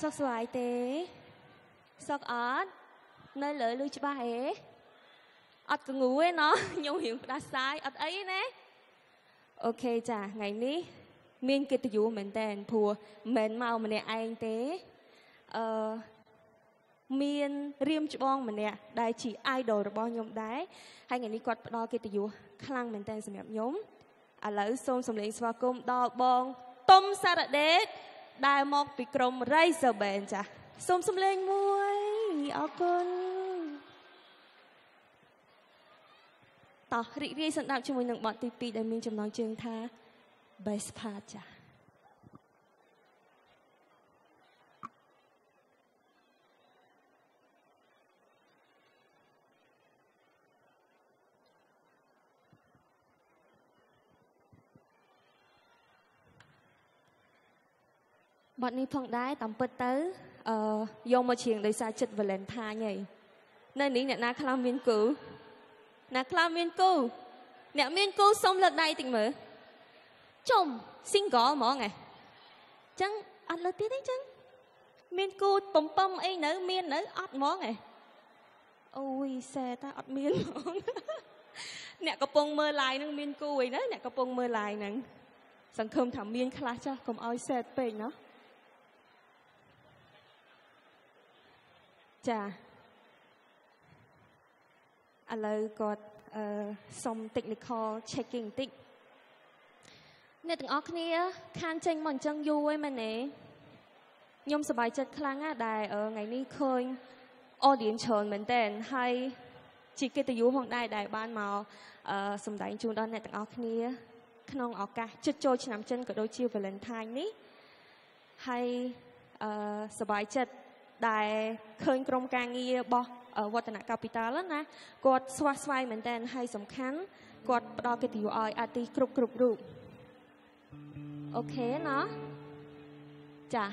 សុខស្វាយទេសុខអត់នៅលើលឺច្បាស់ហេអត់កងូទេណោះខ្ញុំរៀងផ្ដាសាយអត់អីណាអូខេចាថ្ងៃនេះមានកិត្តិយសមែនតើព្រោះមិនមកម្នាក់ឯងទេអឺមានរៀមច្បងម្នាក់ដែលជា idol របស់ខ្ញុំដែរហើយថ្ងៃនេះគាត់ផ្ដល់កិត្តិយសខ្លាំងមែនតើសម្រាប់ខ្ញុំឥឡូវសូមសម្លេងស្វាគមន៍ដល់បងតុំសារដេត ដែលមកពីក្រុម Razor Band ចាស់សូមសម្លេងមួយអរគុណតោះរីករាយសម្ដាប់ជាមួយនឹងបទទី2ដែលមានចំណងជើងថា Best Part ចាស់ បទនេះផងដែរតាមពិតទៅអឺយកមកច្រៀងដោយសារចិត្ត Valentine ហីនៅនេះអ្នកណាខ្លះមានគូអ្នកខ្លះមានគូអ្នកមានគូសុំលើកដៃតិចមើលចុំ single ហ្មងហ៎ចឹងអត់លើកទៀតទេចឹងមានគូបំពំអីនៅ មាននៅអត់ហ្មងហ៎អូយសែតាអត់មានហ្មងអ្នកកំពុងមើល live ហ្នឹងមានគូអីណាអ្នកកំពុងមើល live ហ្នឹងសង្ឃឹមថាមានខ្លះចាស់កុំឲ្យសែតពេកណា ចាឥឡូវគាត់អឺសុំ technical checking បន្តិចអ្នកទាំងអស់គ្នាខានចេញមកអញ្ចឹងយូរហើយមែនទេខ្ញុំសប្បាយចិត្តខ្លាំងណាស់ដែលថ្ងៃនេះឃើញ audience ច្រើនមែនតើហើយជាកិត្តិយសផងដែរដែលបានមកអឺសម្ដែងជូនដល់អ្នកទាំងអស់គ្នា ក្នុងឱកាសជិតចូលឆ្នាំចិនក៏ដូចជា Valentine នេះហើយអឺសប្បាយចិត្ត ដែលឃើញក្រុមការងាររបស់វឌ្ឍនកាពីតាលណាគាត់ស្វាស្វែងមែនតើហើយសំខាន់គាត់ផ្ដល់កិត្តិយសឲ្យអាទិគ្រប់គ្រប់រូបអូខេណាចា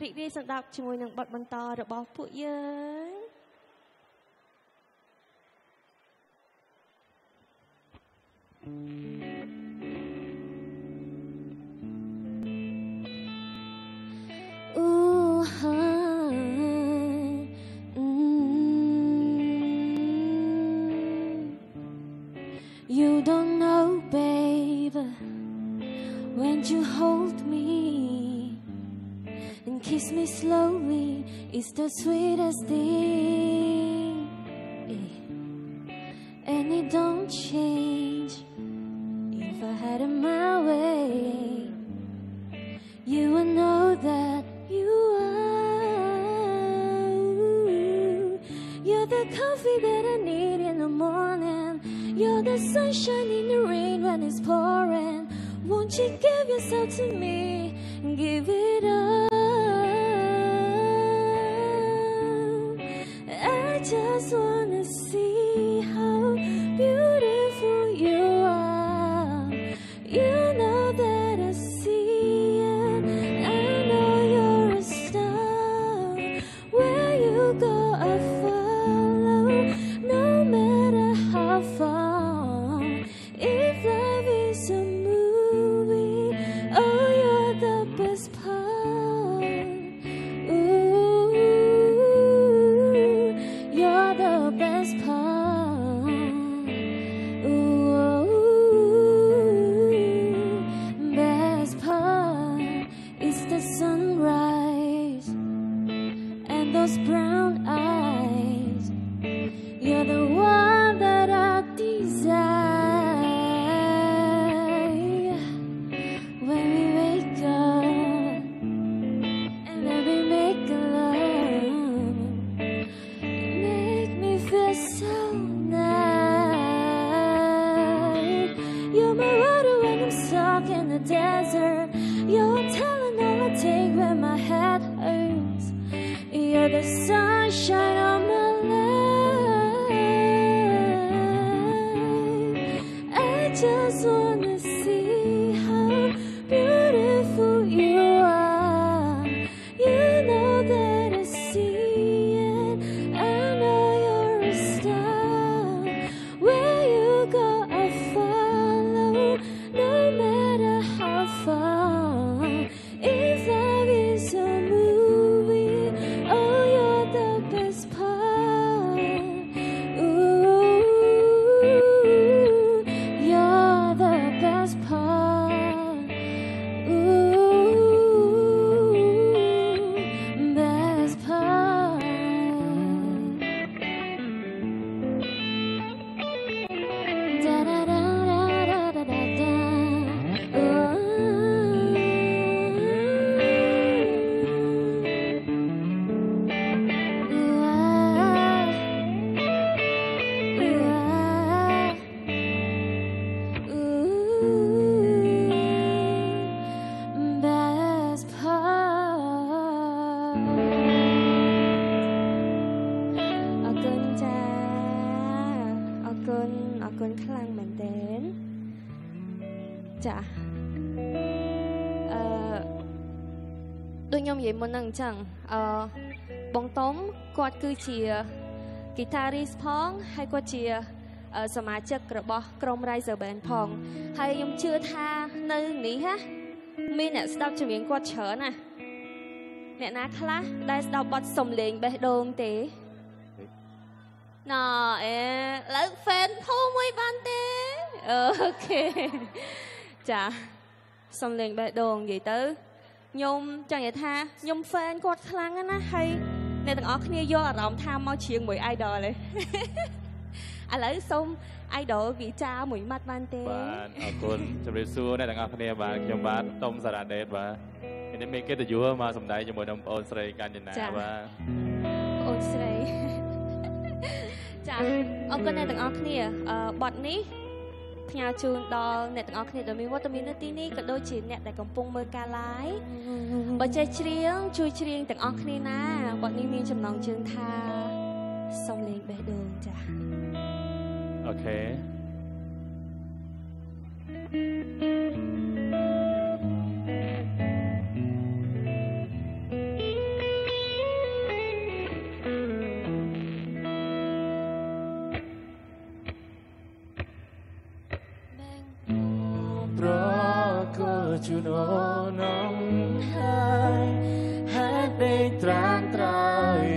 រីករាយសម្ដាប់ជាមួយនឹងបទបន្តរបស់ពួកយើង Ooh, me slowly, it's the sweetest thing. មុនហ្នឹងអញ្ចឹងអឺបងតុំគាត់គឺជា guitarist ផងហើយគាត់ជាសមាជិករបស់ក្រុម Riser Band ផងហើយខ្ញុំជឿថានៅនេះណាមានអ្នកស្ដាប់ចម្រៀងគាត់ច្រើនណាអ្នកណាខ្លះដែលស្ដាប់បទសំឡេងបេះដូងទេណ៎អេលើក fan ធំមួយបានទេអូខេចាសំឡេងបេះដូងនិយាយទៅ ខ្ញុំចង់និយាយថាខ្ញុំ fan គាត់ខ្លាំងណាស់ហើយអ្នកទាំងអស់គ្នាយកអារម្មណ៍ថាមកច្រៀងមួយ idol ទេឥឡូវសូម idol វិចារមួយម៉ាត់បានទេបាទអរគុណជម្រាបសួរអ្នកទាំងអស់គ្នាបាទខ្ញុំបាទតុំសារ៉ាដេតបាទនេះមានកិត្តិយសមកសម្ដែងជាមួយនឹងបងអូនស្រីកញ្ញាណាបាទអូនស្រីចាអរគុណអ្នកទាំងអស់គ្នាបទនេះ ផ្ញើជូនដល់អ្នកទាំងអស់គ្នាដែលមានវត្តមាននៅទីនេះក៏ដូចជាអ្នកដែលកំពុងមើលការ live បើចេះច្រៀងជួយច្រៀងទាំងអស់គ្នាណាបទនេះមានចំណងជើងថាសំលេងបេះដូងចាអូខេ ជូនអូនំហើយហេតុដេកត្រានត្រើយ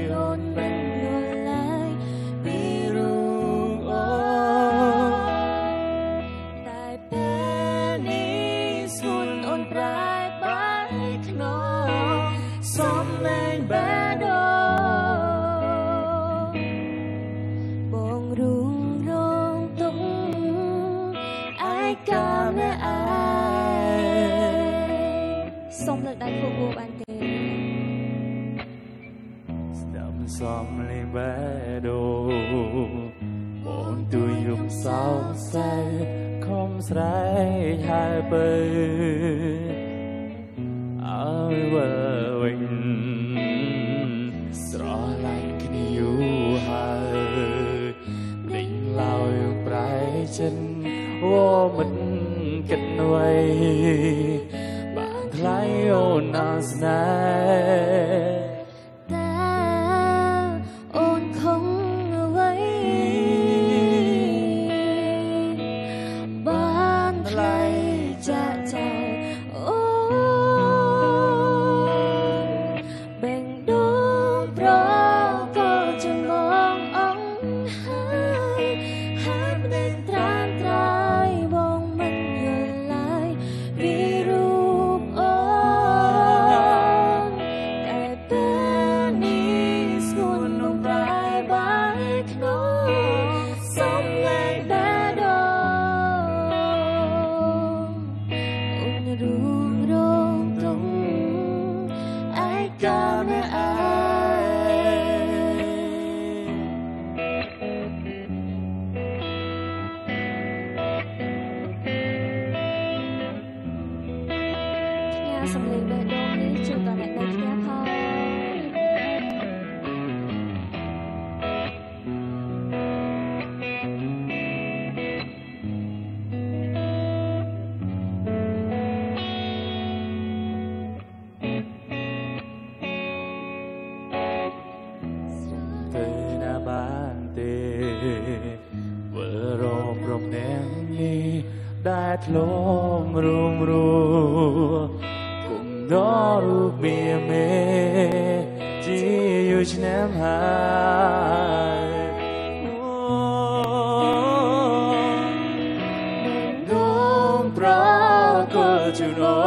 ក៏ជួ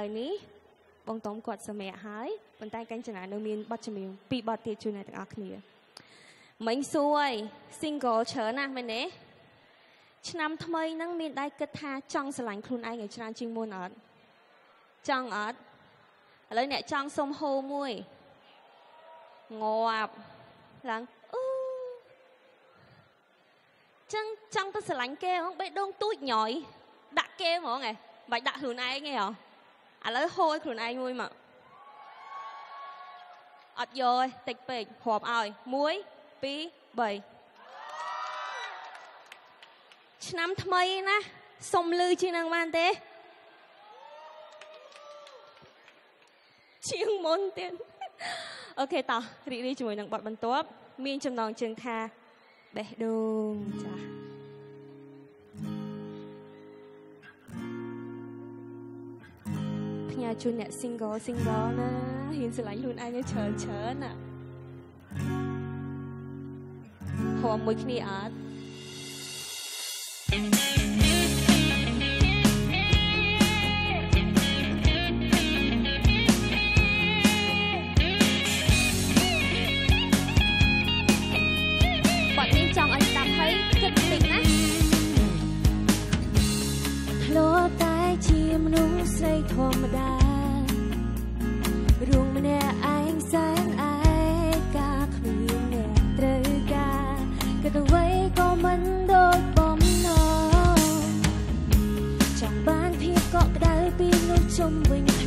ឡូវនេះបងតុំគាត់សម្រាប់ហើយប៉ុន្តែកញ្ចនានៅមានបទចម្រៀងពីរបទទៀតជូនអ្នកទាំងអស់គ្នាមិញសួយ single ច្រើនណាស់មែនទេឆ្នាំថ្មីហ្នឹងមានដៃគិតថាចង់ស្រឡាញ់ខ្លួនឯងឲ្យច្រើនជាងមុនអត់ចង់អត់ឥឡូវអ្នកចង់សុំហូមួយងាប់ឡើងអូចឹងចង់ទៅស្រឡាញ់គេហ្មងបេះដូងទូចញយដាក់គេហ្មងហ៎បាច់ដាក់ខ្លួនឯងទេហ៎ ឥឡូវហូរខ្លួនឯងមួយមកអត់យកទេតិចពេករាប់ឲ្យ1 2 3ឆ្នាំថ្មីណាសុំលឺជាងនឹងបានទេជាងមុនទៀតអូខេតោះរីករាយជាមួយនឹងបទបន្ទាប់ មានចំណងជើងថាបេះដូងចា ផ្ញើជូនអ្នក single single ណាហ៊ានស្រឡាញ់ខ្លួនឯងឲ្យច្រើនច្រើនណាហមមួយគ្នាអត់ ស្សស្រីធម្មតារួងម្នាក់ឯងសែនឯកាគ្មានអ្នកត្រូវការគិតអ្វីក៏មិនដូចបំណងចង់បានភាពកក់ក្ដៅពីមនុស្សជុំវិញ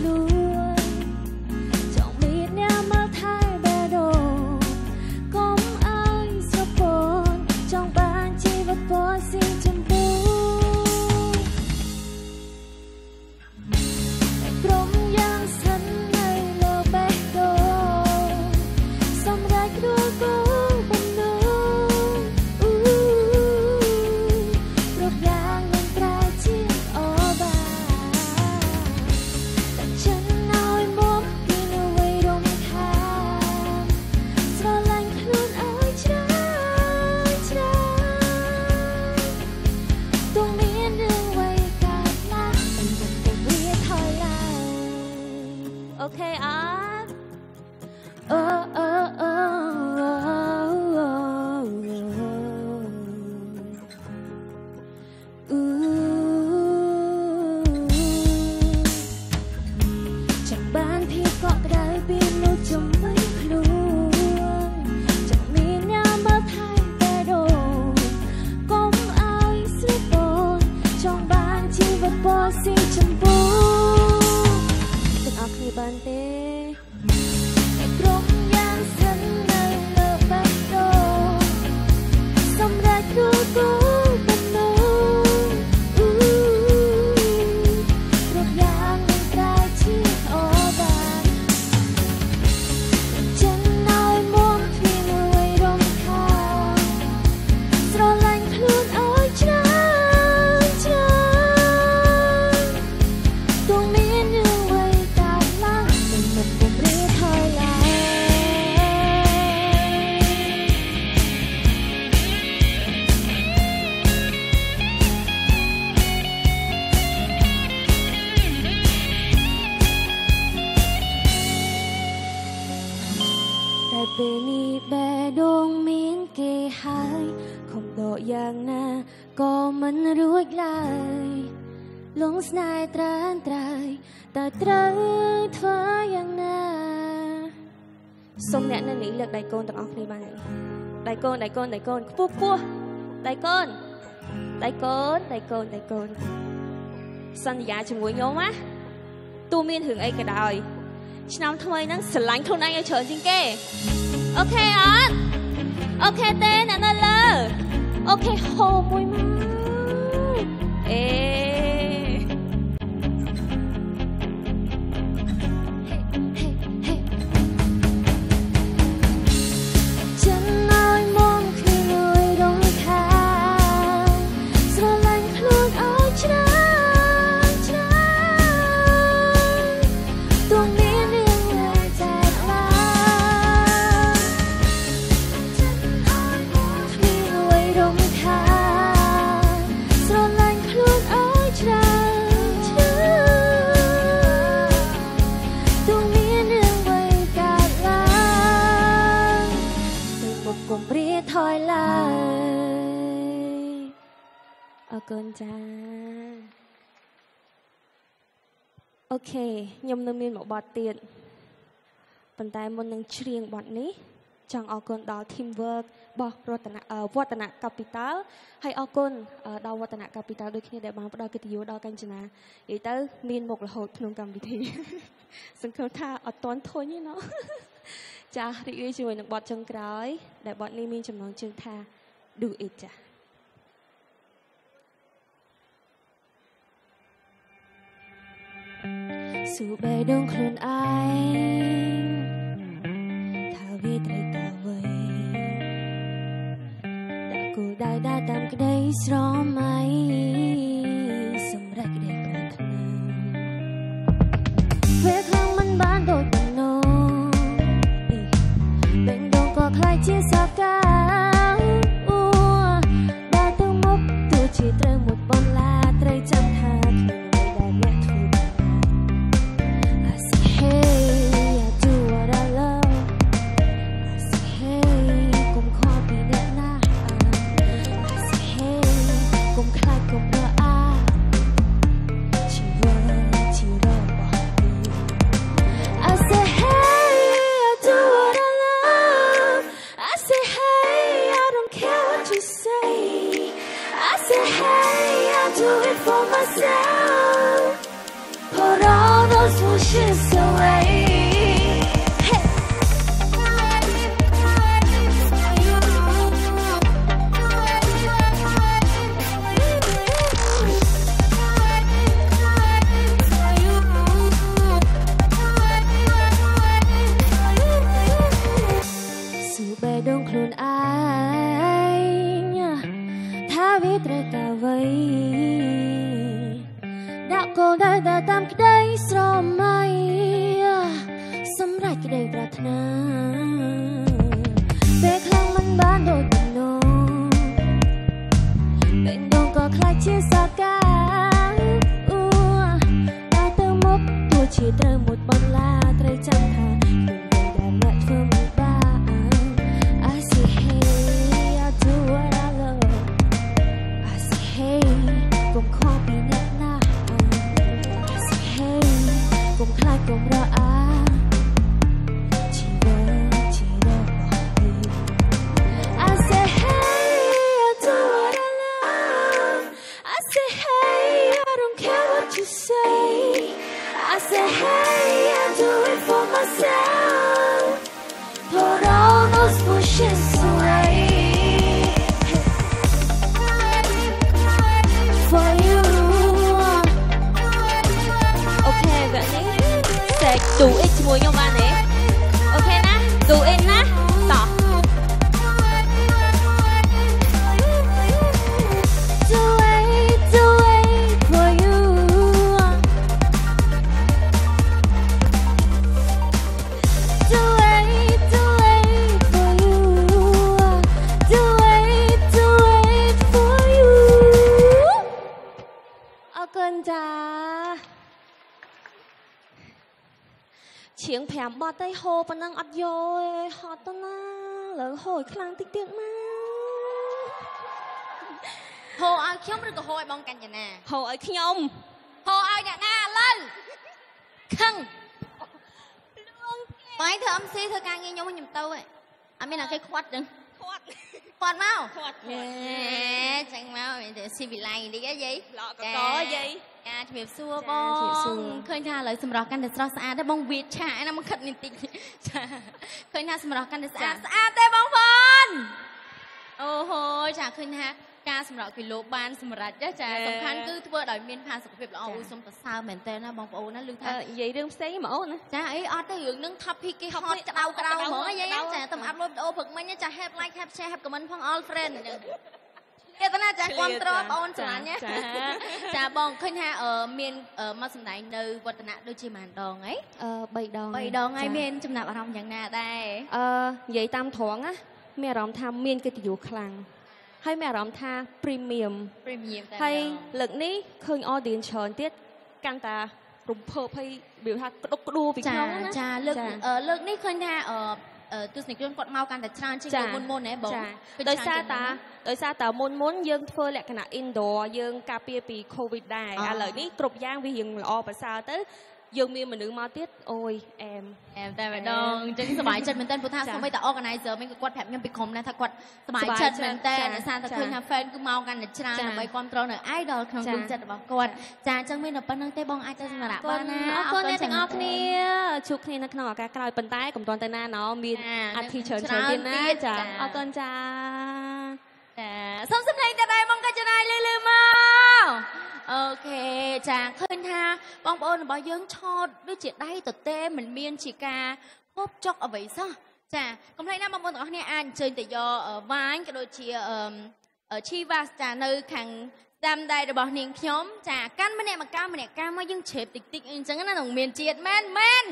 នេះបេះដូងមានគេហើយខំដកយ៉ាងណាក៏មិនរួចឡើយលងស្នេហ៍ត្រានត្រើយតើត្រូវធ្វើយ៉ាងណាសូមអ្នកនៅនេះលើកដៃកូនទាំងអស់គ្នាបានហើយដៃកូនដៃកូនដៃកូនខ្ពស់ខ្ពស់ដៃកូនដៃកូនដៃកូនដៃកូនសន្យាជាមួយខ្ញុំណាទោះមានរឿងអីក៏ដោយឆ្នាំថ្មីហ្នឹងស្រឡាញ់ខ្លួនឯងឲ្យច្រើនជាងគេ អូខេអត់អូខេទេអ្នកនៅ គុណចាអូខេខ្ញុំនៅមានមួយបទទៀតប៉ុន្តែមុននឹងច្រៀងបទនេះចង់អរគុណដល់ teamwork របស់រតនវឌ្ឍន Capital ហើយអរគុណដល់វឌ្ឍន Capital ដូចគ្នាដែលបានផ្ដល់កិត្តិយសដល់កញ្ចនានិយាយទៅ មានមុខរហូតក្នុងកម្មវិធី សង្ឃឹមថាអត់តន់ធុញទេណោះចារីករាយជាមួយនឹងបទចុងក្រោយ ដែលបទនេះមានចំណងជើងថា do it ចាសួ បេះដូងខ្លួនឯងថាវាត្រូវការអ្វីដាក់គោលដៅដើរតាមក្តីស្រមៃសម្រាប់ក្តីប្រាថ្នាពេលខ្លាំងមិនបានដូចបំណងបេងដូងក៏ខ្លាចជាសកាអូដើរទៅមុខទោះជាត្រូវមុតបន្លាត្រូវចាំ ហូរឲ្យខ្ញុំឬក៏ហូរឲ្យបងកញ្ញាណាហូរឲ្យខ្ញុំហូរឲ្យអ្នកណាឥឡូវខឹងបងឯងធ្វើ MC ធ្វើការងារខ្ញុំខ្ញុំទៅហ៎អត់មានអ្នកគេខ្វាត់ចឹងខ្វាត់ខ្វាត់មកខ្វាត់ហេចឹងមកមានតែស៊ីវិល័យតិចហ៎យាយឡកកកយាយចាជំរាបសួរបចាជំរាបសួងរឃើញថាឥឡូវសម្រស់កាន់តែស្រស់ស្អាតទេបងវាឆាណាមកខិតនេះតិចចាឃើញថាសម្រស់កាន់តែស្អាតស្អាតទេបងប្អូនអូហូចាឃើញថា ការសម្រក់គីឡូបានសម្រាប់ចាចាសំខាន់គឺធ្វើដោយមានផាសុខភាពល្អអូយសូមសរសើរមែនតើណាបងប្អូនណាឮអឺថានិយាយរឿងផ្សេងមកអូនណាចាអីអត់ទេរឿងហ្នឹង topic គេហត់ក្តៅក្តៅហ្មងយាយចាតែអាប់ឡូតវីដេអូព្រឹកមិញចា have like have share have comment ផង all friend អញ្ចឹងគេទៅណាចាគ្រប់ត្របងអូនស្រឡាញ់ណាចាបងឃើញថាអឺមានអឺមកសម្ដែងនៅវឌ្ឍនៈដូចជាប៉ុន្មានដងហីអឺ3ដង3ដងហើយមានចំណាប់អារម្មណ៍យ៉ាងណាដែរអឺនិយាយតាមត្រង់ណាមានអារម្មណ៍ថាមានកិត្តិយសខ្លាំង ហើយមានអារម្មណ៍ថា premium premium តែហើយលើកនេះឃើញ audience ច្រើនទៀតកាន់តារំភើបហើយវាថាក្តុកក្តួលពីចាក្នុងណាចាលើកអឺលើកនេះឃើញថាអឺទស្សនិកជនគាត់មកកាន់តែច្រើនជាងមុនមុនហ៎បងដោយសារតាដោយសារតាមុនមុនយើងធ្វើលក្ខណៈ indoor យើងការពារពី covid ដែរឥឡូវនេះគ្រប់យ៉ាងវារៀងល្អប្រសើរទៅ យើងមានមនុស្សមកទៀតអូយអែមអែមតែម្ដងអញ្ចឹងសប្បាយចិត្តមែនតើព្រោះថាសូម្បីតែ organizer វិញក៏គាត់ប្រាប់ខ្ញុំពីក្រុមដែរថាគាត់សប្បាយចិត្តមែនតើដោយសារតែឃើញថា fan គឺមកកាន់តែច្រើនដើម្បីគ្រប់គ្រងនៅ idol ក្នុងដួងចិត្តរបស់គាត់ចាអញ្ចឹងមានតែប៉ុណ្្នឹងទេបងអាចទៅសម្រាប់បានណាអរគុណអ្នកទាំងអស់គ្នាជួបគ្នានៅក្នុងឱកាសក្រោយប៉ុន្តែកុំទាន់ទៅណាណោមានអធិច្រើនច្រើនទៀតណាចាអរគុណចាចាសូមសម្លេងតែដែរបងកាចនាយលឺលឺមក អូខេចាឃើញថាបងប្អូនរបស់យើងឆោតដូចជាដៃទទេមិនមានជាការហូបចុកអ្វីសោះចាកុំភ្លេចណាបងប្អូនទាំងអស់គ្នាអាចអញ្ជើញទៅយកវាញក៏ដូចជាឈីវ៉ាសចានៅខាងតាមដៃរបស់នាងខ្ញុំចាកាន់ម្នាក់មកកាន់ម្នាក់កាន់មកយើងជ្រាបតិចតិចអញ្ចឹងណានឹងមានជាតិមែនមែន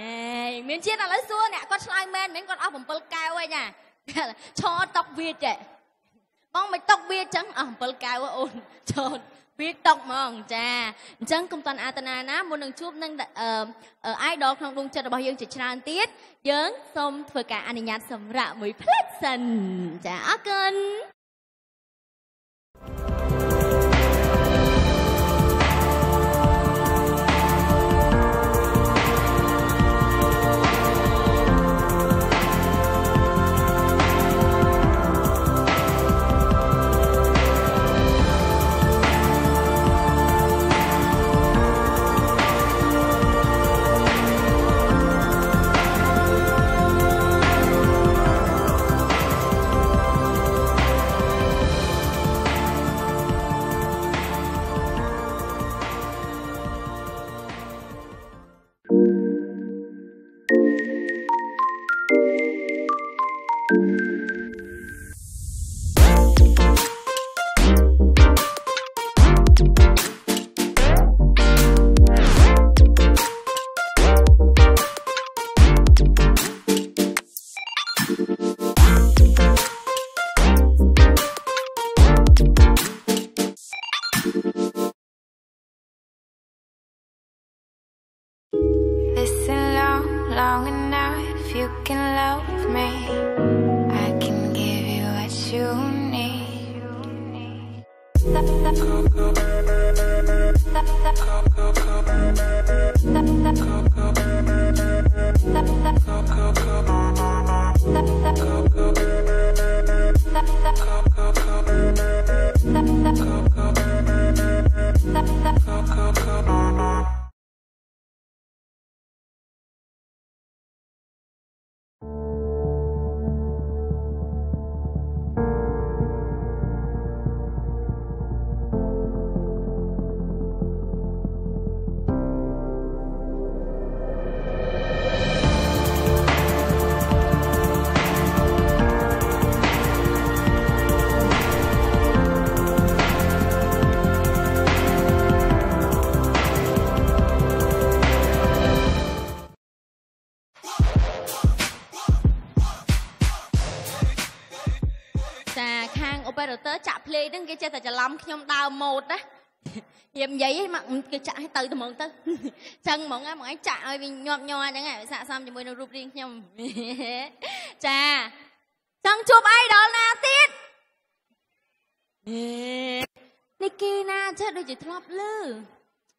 អេមានជាតិឥឡូវសួរអ្នកគាត់ឆ្លើយមែនមែនគាត់អស់7កែវហើយចាឆោតតុកវាចេះបងមិនតុកវាចឹងអស់7កែវអូនឆោត វាតុកហ្មងចាអញ្ចឹងកុំតាន់អាតនាណាមុននឹងជួបនឹងអឺ idol ក្នុងដួងចិត្តរបស់យើងជាច្រើនទៀតយើងសូមធ្វើការអនុញ្ញាតសម្រាប់មួយផ្លេចសិនចាអរគុណ operator ចាក់ play ហ្នឹងគេចេះតែច្រឡំខ្ញុំដើរម៉ូតណាយាមនិយាយមកគេចាក់ឲ្យទៅត្មងទៅចឹងហ្មងហ្មងឯងចាក់ឲ្យវាញាប់ញ័រអញ្ចឹងឲ្យស័កសមជាមួយនឹងរូបរាងខ្ញុំចាចង់ជួបអីដល់ណាទៀតនេះគីណាចេះដូចជាធ្លាប់លឺ